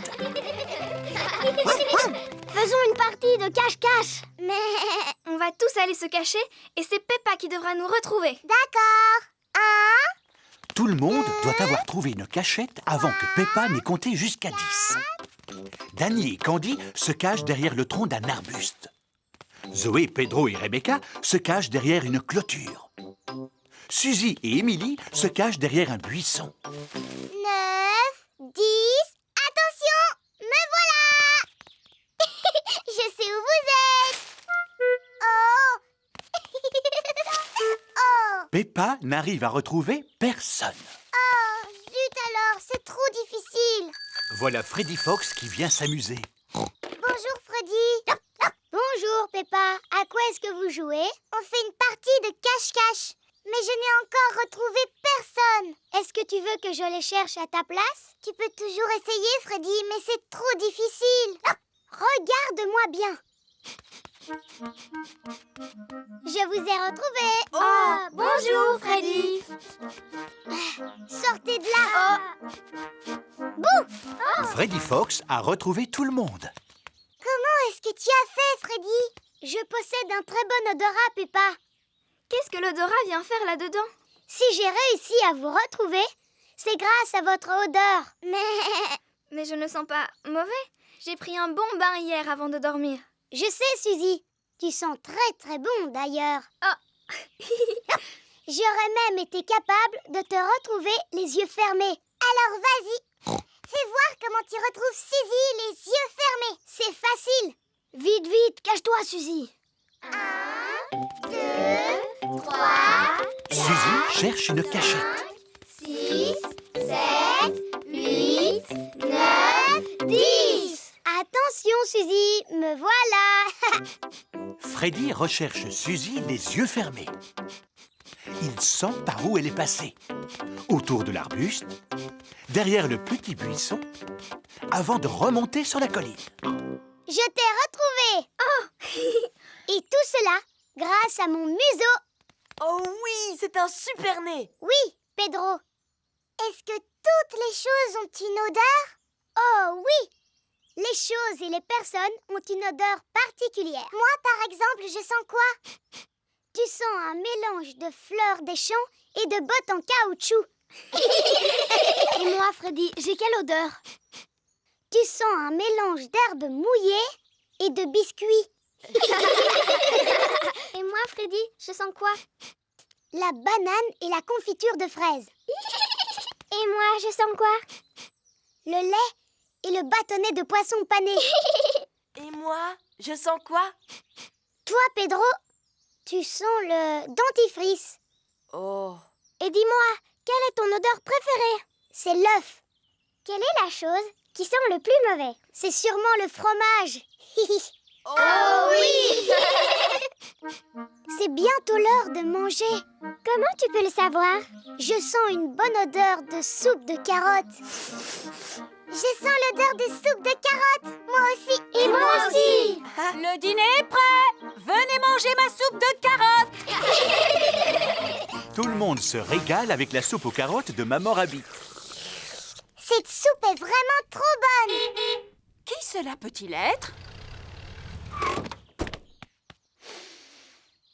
Faisons une partie de cache-cache. Mais On va tous aller se cacher et c'est Peppa qui devra nous retrouver. d'accord. Un, Tout le monde doit avoir trouvé une cachette avant que Peppa n'ait compté jusqu'à 10. Danny et Candy se cachent derrière le tronc d'un arbuste. Zoé, Pedro et Rebecca se cachent derrière une clôture. Suzy et Emily se cachent derrière un buisson. neuf, dix. Attention, me voilà. je sais où vous êtes. Oh. oh. Peppa n'arrive à retrouver personne. Oh, zut alors, c'est trop difficile. Voilà Freddy Fox qui vient s'amuser. Bonjour Freddy. Bonjour Peppa. À quoi est-ce que vous jouez? On fait une partie de cache-cache. Mais je n'ai encore retrouvé personne. Est-ce que tu veux que je les cherche à ta place? Tu peux toujours essayer Freddy, mais c'est trop difficile. Regarde-moi bien. Je vous ai retrouvé. Oh, bonjour, Freddy. Sortez de là. Bouh Oh, Freddy Fox a retrouvé tout le monde. Comment est-ce que tu as fait, Freddy? Je possède un très bon odorat, Peppa. Qu'est-ce que l'odorat vient faire là-dedans Si j'ai réussi à vous retrouver, c'est grâce à votre odeur. Mais Mais je ne sens pas mauvais. J'ai pris un bon bain hier avant de dormir. je sais, Suzy. Tu sens très très bon d'ailleurs. Oh. J'aurais même été capable de te retrouver les yeux fermés. Alors vas-y. Fais voir comment tu retrouves Suzy les yeux fermés. C'est facile. Vite, vite, cache-toi, Suzy. Un, deux, trois, Suzy cherche une cachette. six, sept, huit, neuf, dix. Attention, Suzy, me voilà. Freddy recherche Suzy les yeux fermés. Il sent par où elle est passée. Autour de l'arbuste, derrière le petit buisson, avant de remonter sur la colline. Je t'ai retrouvé. Oh. Et tout cela grâce à mon museau. Oh oui, c'est un super nez. Oui, Pedro. Est-ce que toutes les choses ont une odeur? Oh oui. Les choses et les personnes ont une odeur particulière. Moi, par exemple, je sens quoi? Tu sens un mélange de fleurs des champs et de bottes en caoutchouc. et moi, Freddy, j'ai quelle odeur? Tu sens un mélange d'herbes mouillées et de biscuits. et moi, Freddy, je sens quoi? La banane et la confiture de fraises. et moi, je sens quoi? Le lait et le bâtonnet de poisson pané. Et moi, je sens quoi? Toi, Pedro, tu sens le dentifrice. Oh. Et dis-moi, quelle est ton odeur préférée? C'est l'œuf. Quelle est la chose qui sent le plus mauvais? C'est sûrement le fromage. Oh oui C'est bientôt l'heure de manger. Comment tu peux le savoir? Je sens une bonne odeur de soupe de carottes. Je sens l'odeur de soupe de carottes. Moi aussi. Et moi aussi Le dîner est prêt Venez manger ma soupe de carottes Tout le monde se régale avec la soupe aux carottes de Maman Rabbit. Cette soupe est vraiment trop bonne. Qui cela peut-il être?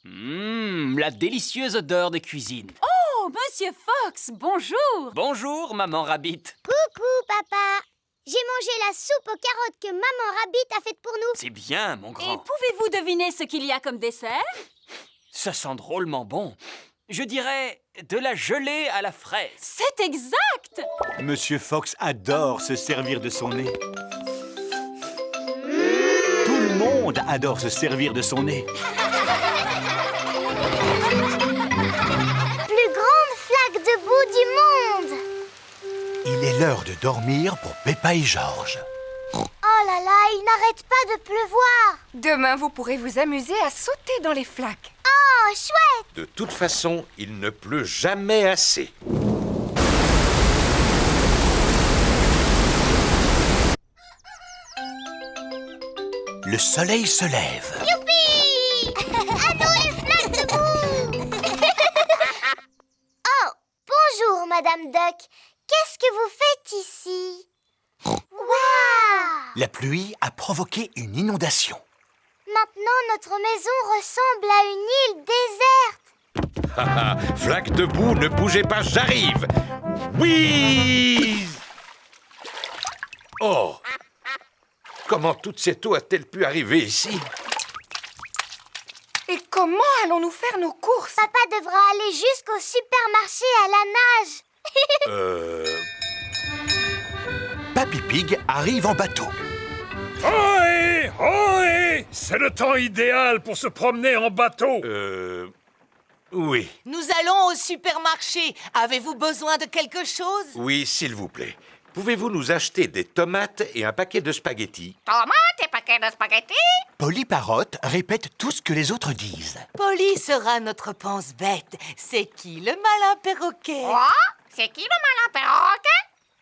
Hum, la délicieuse odeur de cuisine. Oh, Monsieur Fox, bonjour Bonjour, maman Rabbit. Coucou, papa. J'ai mangé la soupe aux carottes que maman Rabbit a faite pour nous. C'est bien, mon Et grand. pouvez-vous deviner ce qu'il y a comme dessert? Ça sent drôlement bon. Je dirais de la gelée à la fraise. C'est exact Monsieur Fox adore se servir de son nez. Tout le monde adore se servir de son nez. Il est l'heure de dormir pour Peppa et Georges. Oh là là, il n'arrête pas de pleuvoir. Demain, vous pourrez vous amuser à sauter dans les flaques. Oh, chouette. De toute façon, il ne pleut jamais assez. Le soleil se lève. Youpi À nous les flaques de boue Oh, bonjour, Madame Duck. Qu'est-ce que vous faites ici? Waouh! La pluie a provoqué une inondation. Maintenant, notre maison ressemble à une île déserte. Haha, flaque de boue, ne bougez pas, j'arrive. Oui! Oh! Comment toute cette eau a-t-elle pu arriver ici? Et comment allons-nous faire nos courses? Papa devra aller jusqu'au supermarché à la nage. Euh... Papy Pig arrive en bateau. Ohé Ohé C'est le temps idéal pour se promener en bateau. Euh... Oui. Nous allons au supermarché. Avez-vous besoin de quelque chose? Oui, s'il vous plaît. Pouvez-vous nous acheter des tomates et un paquet de spaghettis? Tomates et paquets de spaghettis? Polly Parrot répète tout ce que les autres disent. Polly sera notre pense-bête. C'est qui le malin perroquet? C'est qui le malin perroquet?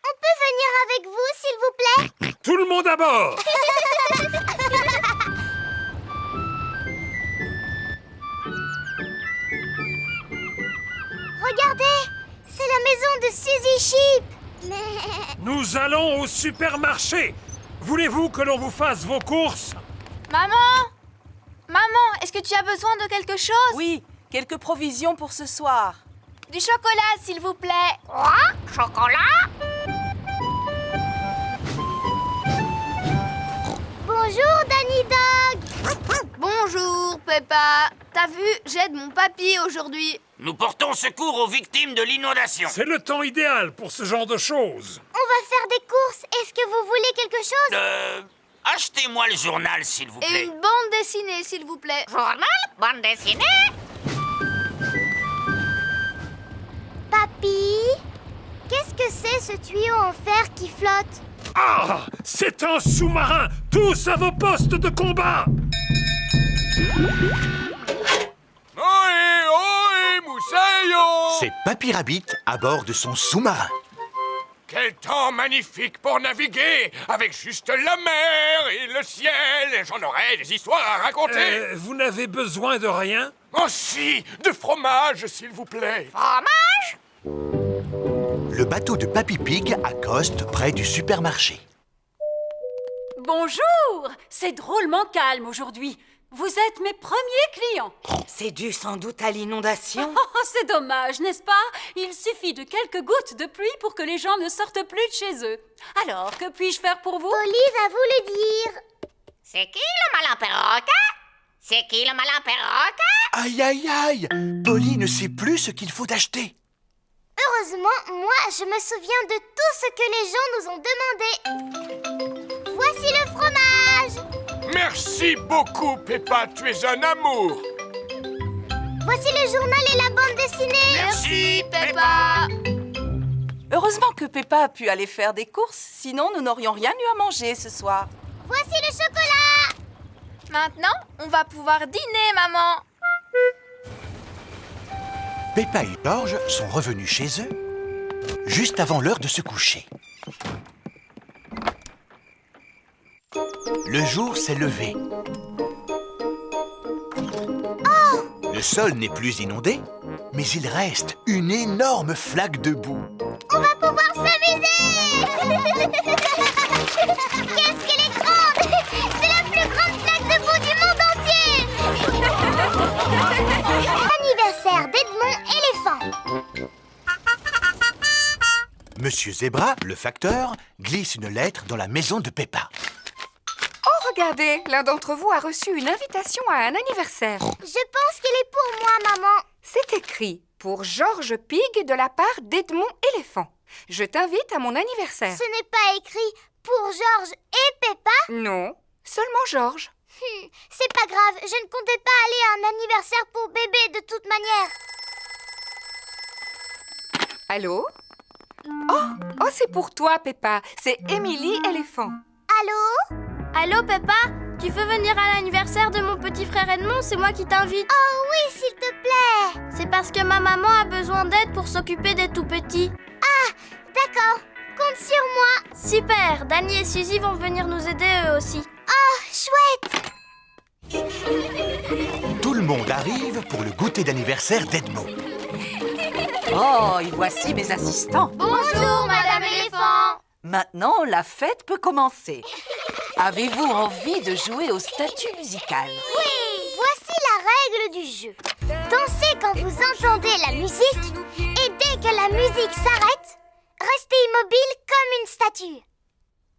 On peut venir avec vous, s'il vous plaît? Tout le monde à bord! Regardez C'est la maison de Suzy Sheep. Mais... Nous allons au supermarché. Voulez-vous que l'on vous fasse vos courses? Maman! Maman, est-ce que tu as besoin de quelque chose? Oui, quelques provisions pour ce soir. Du chocolat, s'il vous plaît. Quoi? Chocolat? Bonjour, Danny Dog Bonjour, Peppa. T'as vu, j'aide mon papy aujourd'hui. Nous portons secours aux victimes de l'inondation. C'est le temps idéal pour ce genre de choses. On va faire des courses. Est-ce que vous voulez quelque chose? Euh... Achetez-moi le journal, s'il vous Et plaît. une bande dessinée, s'il vous plaît. Journal? Bande dessinée? Papy Qu'est-ce que c'est ce tuyau en fer qui flotte? Ah C'est un sous-marin. Tous à vos postes de combat. Ohé, ohé, moussaillon. C'est Papy Rabbit à bord de son sous-marin. Quel temps magnifique pour naviguer Avec juste la mer et le ciel. J'en aurais des histoires à raconter. Euh, Vous n'avez besoin de rien? Oh si De fromage, s'il vous plaît. Fromage? Le bateau de Papy Pig accoste près du supermarché. Bonjour C'est drôlement calme aujourd'hui. Vous êtes mes premiers clients. C'est dû sans doute à l'inondation. Oh, c'est dommage, n'est-ce pas? Il suffit de quelques gouttes de pluie pour que les gens ne sortent plus de chez eux. Alors, que puis-je faire pour vous? Polly va vous le dire. C'est qui le malin perroquet? C'est qui le malin perroquet? Aïe aïe aïe Polly ne sait plus ce qu'il faut acheter. Heureusement, moi, je me souviens de tout ce que les gens nous ont demandé. Voici le fromage. Merci beaucoup, Peppa, tu es un amour Voici le journal et la bande dessinée. Merci, Peppa. Heureusement que Peppa a pu aller faire des courses, sinon nous n'aurions rien eu à manger ce soir. Voici le chocolat. Maintenant, on va pouvoir dîner, maman. Peppa et George sont revenus chez eux juste avant l'heure de se coucher. Le jour s'est levé. Le sol n'est plus inondé, mais il reste une énorme flaque de boue. On va pouvoir s'amuser. Anniversaire d'Edmond éléphant Monsieur Zebra, le facteur, glisse une lettre dans la maison de Peppa. Oh, regardez, l'un d'entre vous a reçu une invitation à un anniversaire. Je pense qu'elle est pour moi, maman. C'est écrit pour Georges Pig de la part d'Edmond Éléphant. Je t'invite à mon anniversaire. Ce n'est pas écrit pour Georges et Peppa? Non, seulement Georges. Hmm, c'est pas grave, je ne comptais pas aller à un anniversaire pour bébé de toute manière. Allô? Oh, oh c'est pour toi, Peppa. C'est Émilie Éléphant. Allô? Allô, Peppa? Tu veux venir à l'anniversaire de mon petit frère Edmond? C'est moi qui t'invite. Oh oui, s'il te plaît. C'est parce que ma maman a besoin d'aide pour s'occuper des tout petits. Ah, d'accord. Compte sur moi. Super Danny et Suzy vont venir nous aider eux aussi. Oh, chouette Tout le monde arrive pour le goûter d'anniversaire d'Edmond. Oh, et voici mes assistants. Bonjour, Madame Éléphant Maintenant, la fête peut commencer. Avez-vous envie de jouer au statut musical? Oui Voici la règle du jeu. Dansez quand vous entendez la musique et dès que la musique s'arrête, restez immobile comme une statue.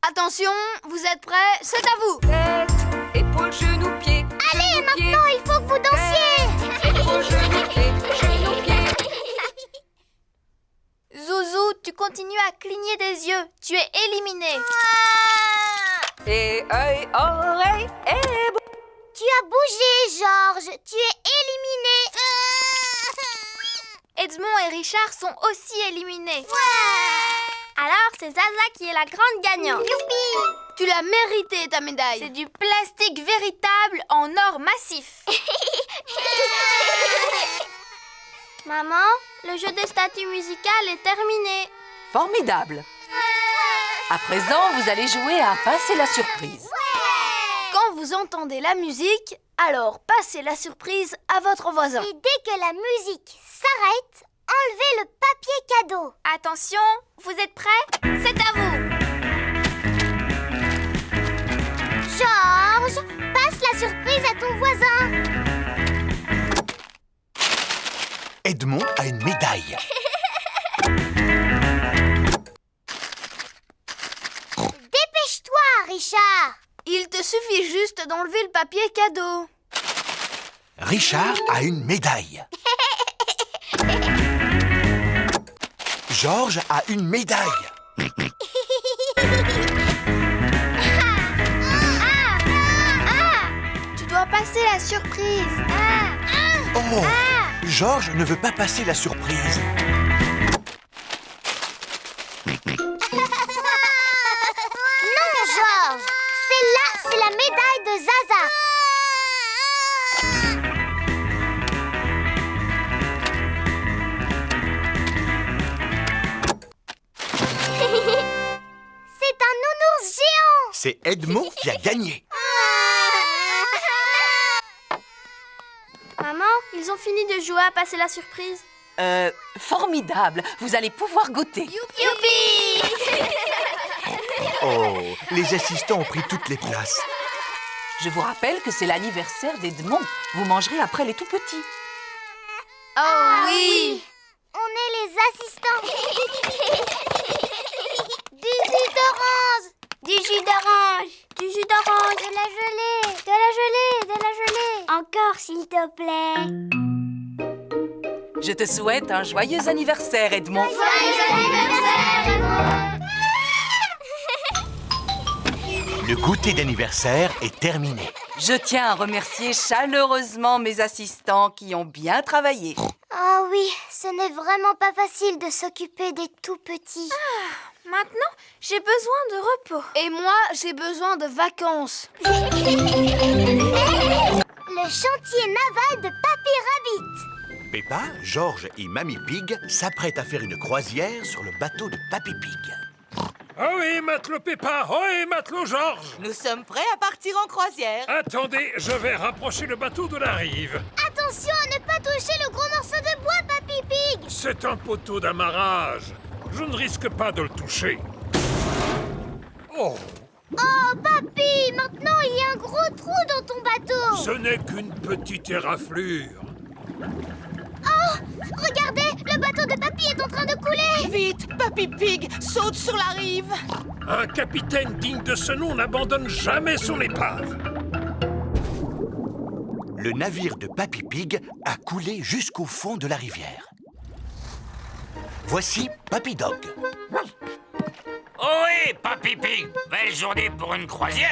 Attention, vous êtes prêts? C'est à vous Tête, épaules, genoux, pieds. Allez, maintenant, il faut que vous dansiez Épaules, genoux, pieds, genoux, pieds. Zouzou, tu continues à cligner des yeux. Tu es éliminé. Et œil, oreille et bouche. Tu as bougé, Georges. Tu es éliminé. Edmond et Richard sont aussi éliminés. Alors, c'est Zaza qui est la grande gagnante. Tu l'as mérité, ta médaille. C'est du plastique véritable en or massif. Maman, le jeu des statues musicales est terminé. Formidable. À présent, vous allez jouer à passer la surprise. Quand vous entendez la musique, alors passez la surprise à votre voisin. Et dès que la musique s'arrête, enlevez le papier cadeau. Attention, vous êtes prêts? C'est à vous. Georges, passe la surprise à ton voisin. Edmond a une médaille. Dépêche-toi, Richard. Il te suffit juste d'enlever le papier cadeau. Richard a une médaille. Georges a une médaille. Tu dois passer la surprise. Oh Georges ne veut pas passer la surprise. Edmond qui a gagné. Maman, ils ont fini de jouer à passer la surprise. Euh, formidable. Vous allez pouvoir goûter. Youpi Oh, les assistants ont pris toutes les places. Je vous rappelle que c'est l'anniversaire d'Edmond. Vous mangerez après les tout petits. Oh oui On est les assistants. du jus d'orange. Du jus d'orange Du jus d'orange De la gelée. De la gelée. De la gelée. Encore, s'il te plaît. Je te souhaite un joyeux anniversaire, Edmond. Le goûter d'anniversaire est terminé. Je tiens à remercier chaleureusement mes assistants qui ont bien travaillé. Ah oui, ce n'est vraiment pas facile de s'occuper des tout petits. Maintenant, j'ai besoin de repos. Et moi, j'ai besoin de vacances. Le chantier naval de Papy Rabbit. Peppa, Georges et Mamie Pig s'apprêtent à faire une croisière sur le bateau de Papy Pig. Oh oui, matelot Peppa Oh oui, matelot Georges Nous sommes prêts à partir en croisière. Attendez, je vais rapprocher le bateau de la rive. Attention à ne pas toucher le gros morceau de bois, Papy Pig. C'est un poteau d'amarrage. Je ne risque pas de le toucher. Oh, Oh, Papy, maintenant il y a un gros trou dans ton bateau. ce n'est qu'une petite éraflure. Oh, Regardez, le bateau de Papy est en train de couler Vite, Papy Pig, saute sur la rive Un capitaine digne de ce nom n'abandonne jamais son épave. Le navire de Papy Pig a coulé jusqu'au fond de la rivière. Voici Papy Dog. Ohé, Papy Pig Belle journée pour une croisière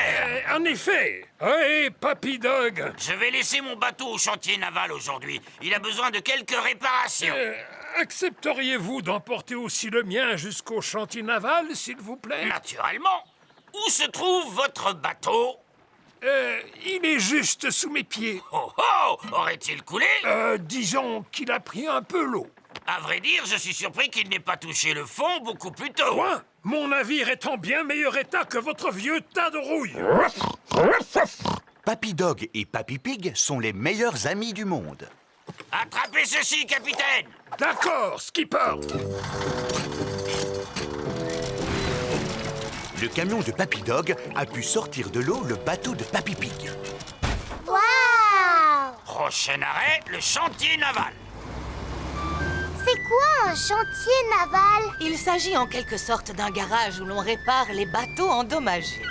Euh, en effet Oui, Papy Dog Je vais laisser mon bateau au chantier naval aujourd'hui. Il a besoin de quelques réparations. Euh, Accepteriez-vous d'emporter aussi le mien jusqu'au chantier naval, s'il vous plaît? Naturellement. Où se trouve votre bateau? Euh, il est juste sous mes pieds. Oh oh Aurait-il coulé? Euh, disons qu'il a pris un peu l'eau. À vrai dire, je suis surpris qu'il n'ait pas touché le fond beaucoup plus tôt. Quoi Mon navire est en bien meilleur état que votre vieux tas de rouille. Papy Dog et Papy Pig sont les meilleurs amis du monde. Attrapez ceci, capitaine D'accord, skipper Le camion de Papy Dog a pu sortir de l'eau le bateau de Papy Pig. Waouh Prochain arrêt, le chantier naval. Quoi un chantier naval? Il s'agit en quelque sorte d'un garage où l'on répare les bateaux endommagés.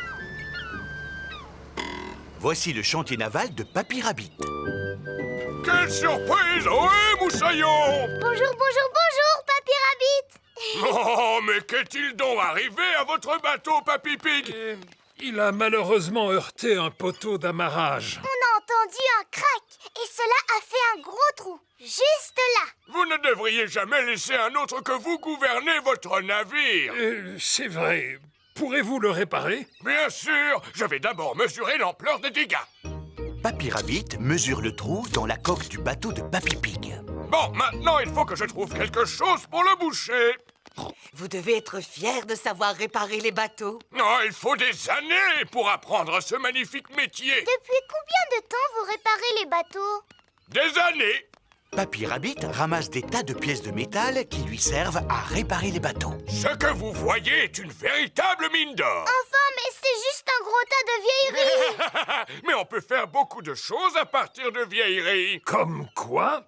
Voici le chantier naval de Papy Rabbit. Quelle surprise Oui, moussaillon Bonjour, bonjour, bonjour, Papy Rabbit Oh, mais qu'est-il donc arrivé à votre bateau, Papy Pig? Euh, Il a malheureusement heurté un poteau d'amarrage. On a entendu un crack et cela a fait un gros trou, juste là. Vous ne devriez jamais laisser un autre que vous gouverner votre navire Euh, C'est vrai. Pourrez-vous le réparer? Bien sûr Je vais d'abord mesurer l'ampleur des dégâts. Papy Rabbit mesure le trou dans la coque du bateau de Papy Pig. Bon, maintenant, il faut que je trouve quelque chose pour le boucher. Vous devez être fier de savoir réparer les bateaux. Non, il faut des années pour apprendre ce magnifique métier. Depuis combien de temps vous réparez les bateaux? Des années Papy Rabbit ramasse des tas de pièces de métal qui lui servent à réparer les bateaux. Ce que vous voyez est une véritable mine d'or. Enfin, mais c'est juste un gros tas de vieilleries Mais on peut faire beaucoup de choses à partir de vieilleries. Comme quoi?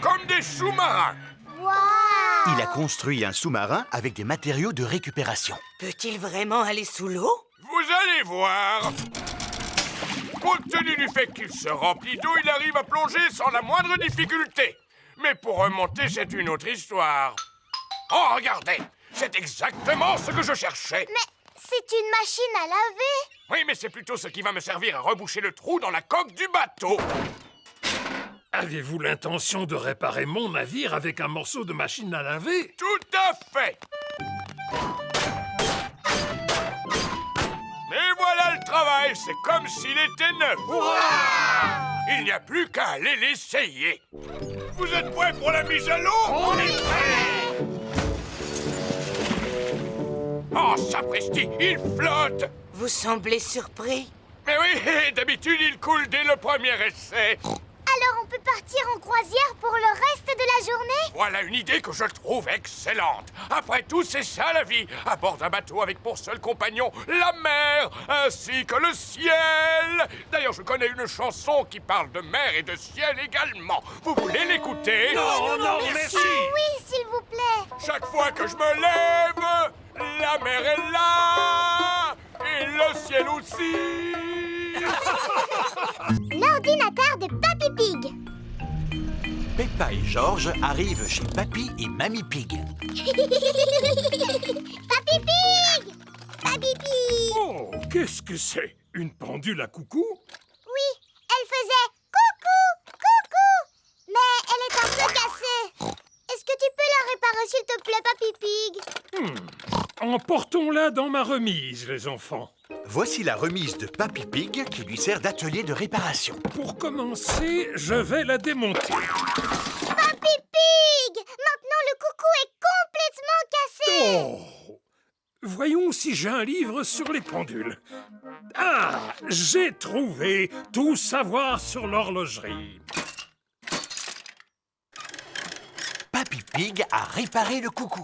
Comme des sous-marins. Il a construit un sous-marin avec des matériaux de récupération. Peut-il vraiment aller sous l'eau? Vous allez voir. Compte tenu du fait qu'il se remplit d'eau, il arrive à plonger sans la moindre difficulté. Mais pour remonter, c'est une autre histoire. Oh, regardez C'est exactement ce que je cherchais. Mais c'est une machine à laver Oui, mais c'est plutôt ce qui va me servir à reboucher le trou dans la coque du bateau. Avez-vous l'intention de réparer mon navire avec un morceau de machine à laver? Tout à fait Mais voilà le travail, c'est comme s'il était neuf. Il n'y a plus qu'à aller l'essayer. Vous êtes prêts pour la mise à l'eau? On est prêts Oh, sapristi, il flotte Vous semblez surpris. Mais oui, d'habitude, il coule dès le premier essai. Peut partir en croisière pour le reste de la journée Voilà une idée que je trouve excellente. Après tout, c'est ça la vie. À bord d'un bateau avec pour seul compagnon la mer ainsi que le ciel. D'ailleurs, je connais une chanson qui parle de mer et de ciel également. Vous voulez l'écouter Non, non, merci. Ah oui, s'il vous plaît Chaque fois que je me lève, la mer est là et le ciel aussi. L'ordinateur de Papy Pig. Peppa et George arrivent chez Papy et Mamie Pig. Papy Pig! Papy Pig! Oh, qu'est-ce que c'est? Une pendule à coucou? Oui, elle faisait coucou, coucou. Mais elle est un peu cassée Est-ce que tu peux la réparer s'il te plaît, Papy Pig Hmm. Emportons-la dans ma remise, les enfants. Voici la remise de Papy Pig qui lui sert d'atelier de réparation. Pour commencer, je vais la démonter. Papy Pig Maintenant, le coucou est complètement cassé Oh Voyons si j'ai un livre sur les pendules. Ah J'ai trouvé tout savoir sur l'horlogerie. Papy Pig a réparé le coucou.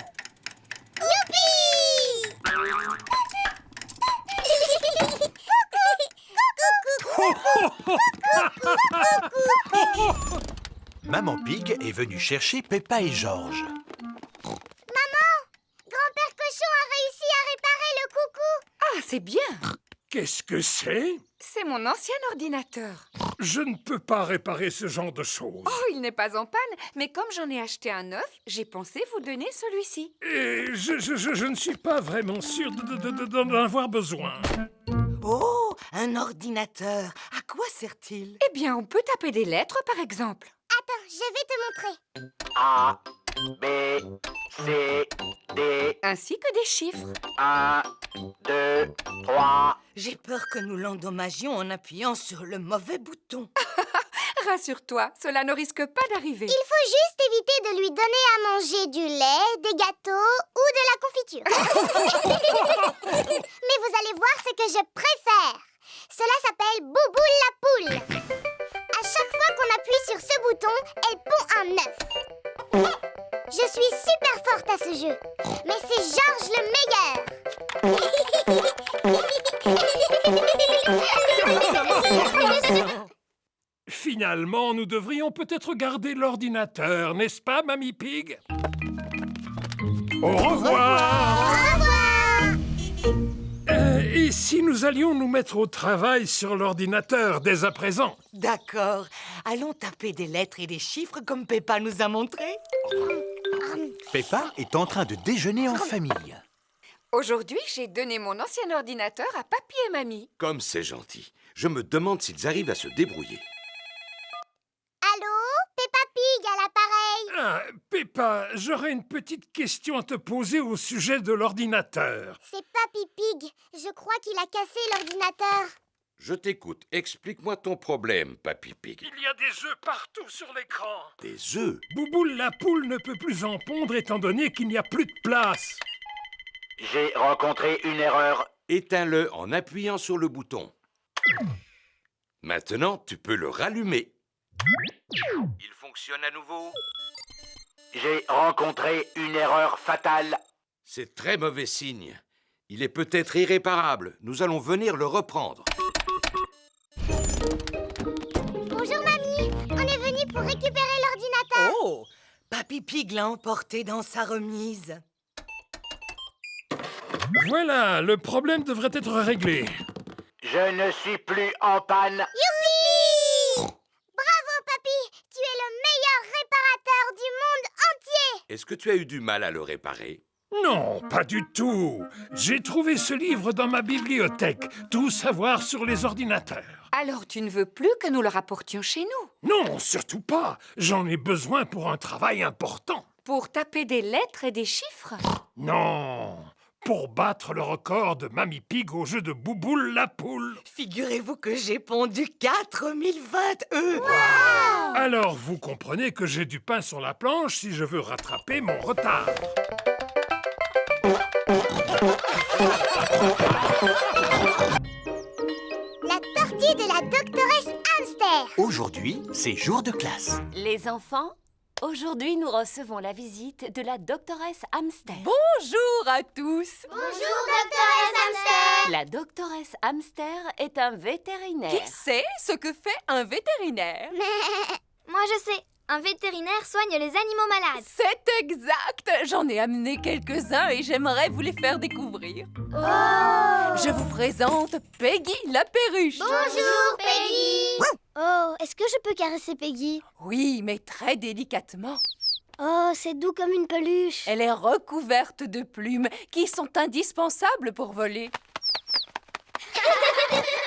Maman Pig est venue chercher Peppa et Georges. Maman Grand-père Cochon a réussi à réparer le coucou Ah, c'est bien Qu'est-ce que c'est? C'est mon ancien ordinateur. Je ne peux pas réparer ce genre de choses. Oh, il n'est pas en panne, mais comme j'en ai acheté un neuf, j'ai pensé vous donner celui-ci. Et je, je- je- je ne suis pas vraiment sûr de- de- de- d'en avoir besoin. Oh, un ordinateur. À quoi sert-il? Eh bien, on peut taper des lettres, par exemple. Attends, je vais te montrer. A, B, C, D, Ainsi que des chiffres. 1, 2, 3. J'ai peur que nous l'endommagions en appuyant sur le mauvais bouton. Rassure-toi, cela ne risque pas d'arriver. Il faut juste éviter de lui donner à manger du lait, des gâteaux ou de la confiture. Mais vous allez voir ce que je préfère. Cela s'appelle Bouboule la poule. À chaque fois qu'on appuie sur ce bouton, elle pond un œuf. Je suis super forte à ce jeu. Mais c'est Georges le meilleur. Finalement, nous devrions peut-être garder l'ordinateur, n'est-ce pas, Mamie Pig? Au revoir Euh, Et si nous allions nous mettre au travail sur l'ordinateur dès à présent? D'accord. Allons taper des lettres et des chiffres comme Peppa nous a montré. Peppa est en train de déjeuner en famille. Aujourd'hui, j'ai donné mon ancien ordinateur à papy et mamie. Comme c'est gentil. Je me demande s'ils arrivent à se débrouiller. Allô? Peppa Pig à l'appareil. Ah, Peppa, j'aurais une petite question à te poser au sujet de l'ordinateur. C'est Papy Pig. Je crois qu'il a cassé l'ordinateur. Je t'écoute. Explique-moi ton problème, Papy Pig. Il y a des œufs partout sur l'écran. Des œufs? Bouboule la poule ne peut plus en pondre étant donné qu'il n'y a plus de place. J'ai rencontré une erreur. Éteins-le en appuyant sur le bouton. Maintenant, tu peux le rallumer. Il fonctionne à nouveau. J'ai rencontré une erreur fatale. C'est très mauvais signe. Il est peut-être irréparable. Nous allons venir le reprendre. L'ordinateur. Oh Papy Pig l'a emporté dans sa remise. Voilà, le problème devrait être réglé. Je ne suis plus en panne. Youpi Bravo papy. Tu es le meilleur réparateur du monde entier. Est-ce que tu as eu du mal à le réparer? Non, pas du tout. J'ai trouvé ce livre dans ma bibliothèque. Tout savoir sur les ordinateurs. Alors tu ne veux plus que nous le rapportions chez nous? Non, surtout pas. J'en ai besoin pour un travail important. Pour taper des lettres et des chiffres? Non, pour battre le record de Mamie Pig au jeu de Bouboule la poule. Figurez-vous que j'ai pondu 4020 œufs. Alors vous comprenez que j'ai du pain sur la planche si je veux rattraper mon retard. La tortue de la doctoresse Hamster. Aujourd'hui, c'est jour de classe. Les enfants, aujourd'hui nous recevons la visite de la doctoresse Hamster. Bonjour à tous. Bonjour doctoresse Hamster. La doctoresse Hamster est un vétérinaire. Qui sait ce que fait un vétérinaire? Moi je sais, un vétérinaire soigne les animaux malades. C'est exact. J'en ai amené quelques-uns et j'aimerais vous les faire découvrir. Oh Je vous présente Peggy la perruche. Bonjour Peggy. Oh, est-ce que je peux caresser Peggy? Oui, mais très délicatement. Oh, c'est doux comme une peluche. Elle est recouverte de plumes qui sont indispensables pour voler.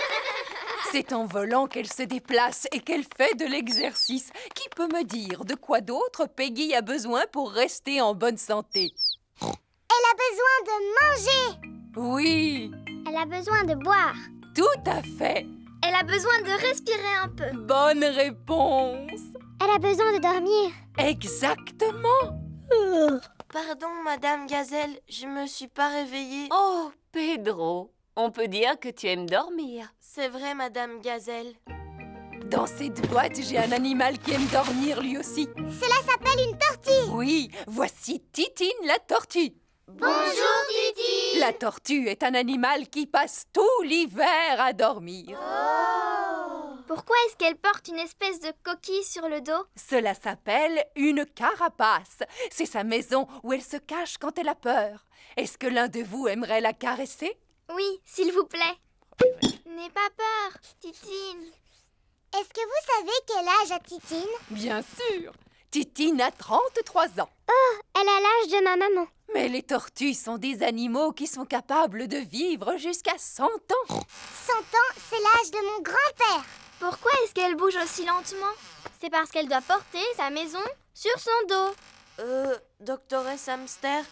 C'est en volant qu'elle se déplace et qu'elle fait de l'exercice. Qui peut me dire de quoi d'autre Peggy a besoin pour rester en bonne santé Elle a besoin de manger. Oui, Elle a besoin de boire. tout à fait. Elle a besoin de respirer un peu. Bonne réponse. Elle a besoin de dormir. Exactement. Pardon, Madame Gazelle, je me suis pas réveillée. Oh, Pedro, on peut dire que tu aimes dormir. C'est vrai, Madame Gazelle. Dans cette boîte, j'ai un animal qui aime dormir lui aussi. Cela s'appelle une tortue. Oui, voici Titine la tortue. Bonjour Titi. La tortue est un animal qui passe tout l'hiver à dormir. Oh. Pourquoi est-ce qu'elle porte une espèce de coquille sur le dos? Cela s'appelle une carapace. C'est sa maison où elle se cache quand elle a peur. Est-ce que l'un de vous aimerait la caresser? Oui, s'il vous plaît. N'aie pas peur, Titine. Est-ce que vous savez quel âge a Titine? Bien sûr. Titine a 33 ans. Oh, elle a l'âge de ma maman. Mais les tortues sont des animaux qui sont capables de vivre jusqu'à 100 ans. 100 ans, c'est l'âge de mon grand-père. Pourquoi est-ce qu'elle bouge aussi lentement? C'est parce qu'elle doit porter sa maison sur son dos. Euh, doctoresse Hamster,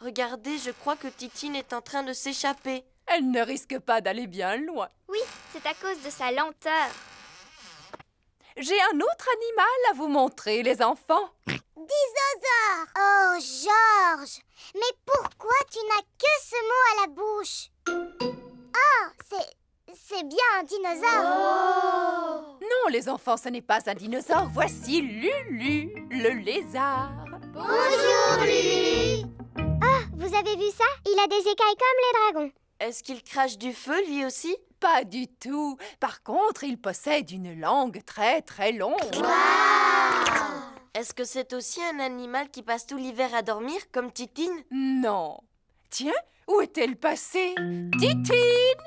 regardez, je crois que Titine est en train de s'échapper. Elle ne risque pas d'aller bien loin. Oui, c'est à cause de sa lenteur. J'ai un autre animal à vous montrer, les enfants. Dinosaure Oh, Georges Mais pourquoi tu n'as que ce mot à la bouche? Oh, c'est... C'est bien un dinosaure oh. Non, les enfants, ce n'est pas un dinosaure. Voici Lulu, le lézard. Bonjour, Lulu Oh, vous avez vu ça? Il a des écailles comme les dragons. Est-ce qu'il crache du feu, lui aussi? Pas du tout. Par contre, il possède une langue très très longue. Est-ce que c'est aussi un animal qui passe tout l'hiver à dormir, comme Titine? Non. Tiens, où est-elle passée? Titine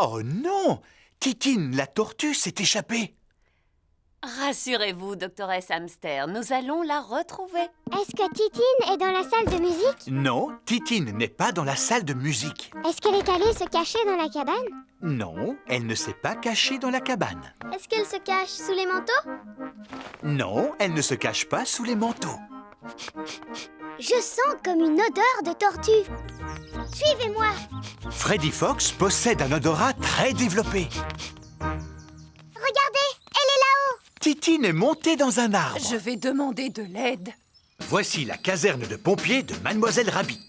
Oh non Titine, la tortue, s'est échappée. Rassurez-vous, doctoresse Hamster, nous allons la retrouver. Est-ce que Titine est dans la salle de musique? Non, Titine n'est pas dans la salle de musique. Est-ce qu'elle est allée se cacher dans la cabane? Non, elle ne s'est pas cachée dans la cabane. Est-ce qu'elle se cache sous les manteaux? Non, elle ne se cache pas sous les manteaux. Je sens comme une odeur de tortue. Suivez-moi. Freddy Fox possède un odorat très développé. Regardez, elle est là-haut. Titine est montée dans un arbre. Je vais demander de l'aide. Voici la caserne de pompiers de Mademoiselle Rabbit.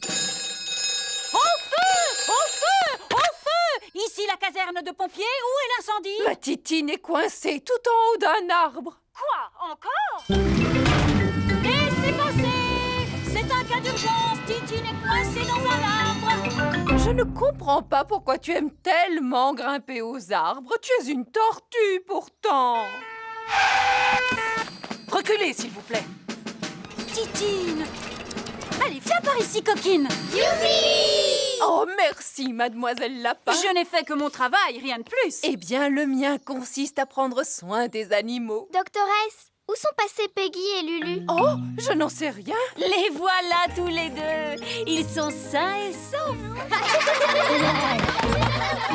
Au feu Au feu Au feu Ici la caserne de pompiers, où est l'incendie? Ma Titine est coincée tout en haut d'un arbre. Quoi Encore? Laissez passer C'est un cas d'urgence Titine est coincée dans un arbre Je ne comprends pas pourquoi tu aimes tellement grimper aux arbres. Tu es une tortue, pourtant. Reculez, s'il vous plaît. Titine Allez, viens par ici, coquine Youpi Oh, merci, mademoiselle Lapin. Je n'ai fait que mon travail, rien de plus. Eh bien, le mien consiste à prendre soin des animaux. Doctoresse, où sont passés Peggy et Lulu? Oh, je n'en sais rien. Les voilà tous les deux. Ils sont sains et saufs.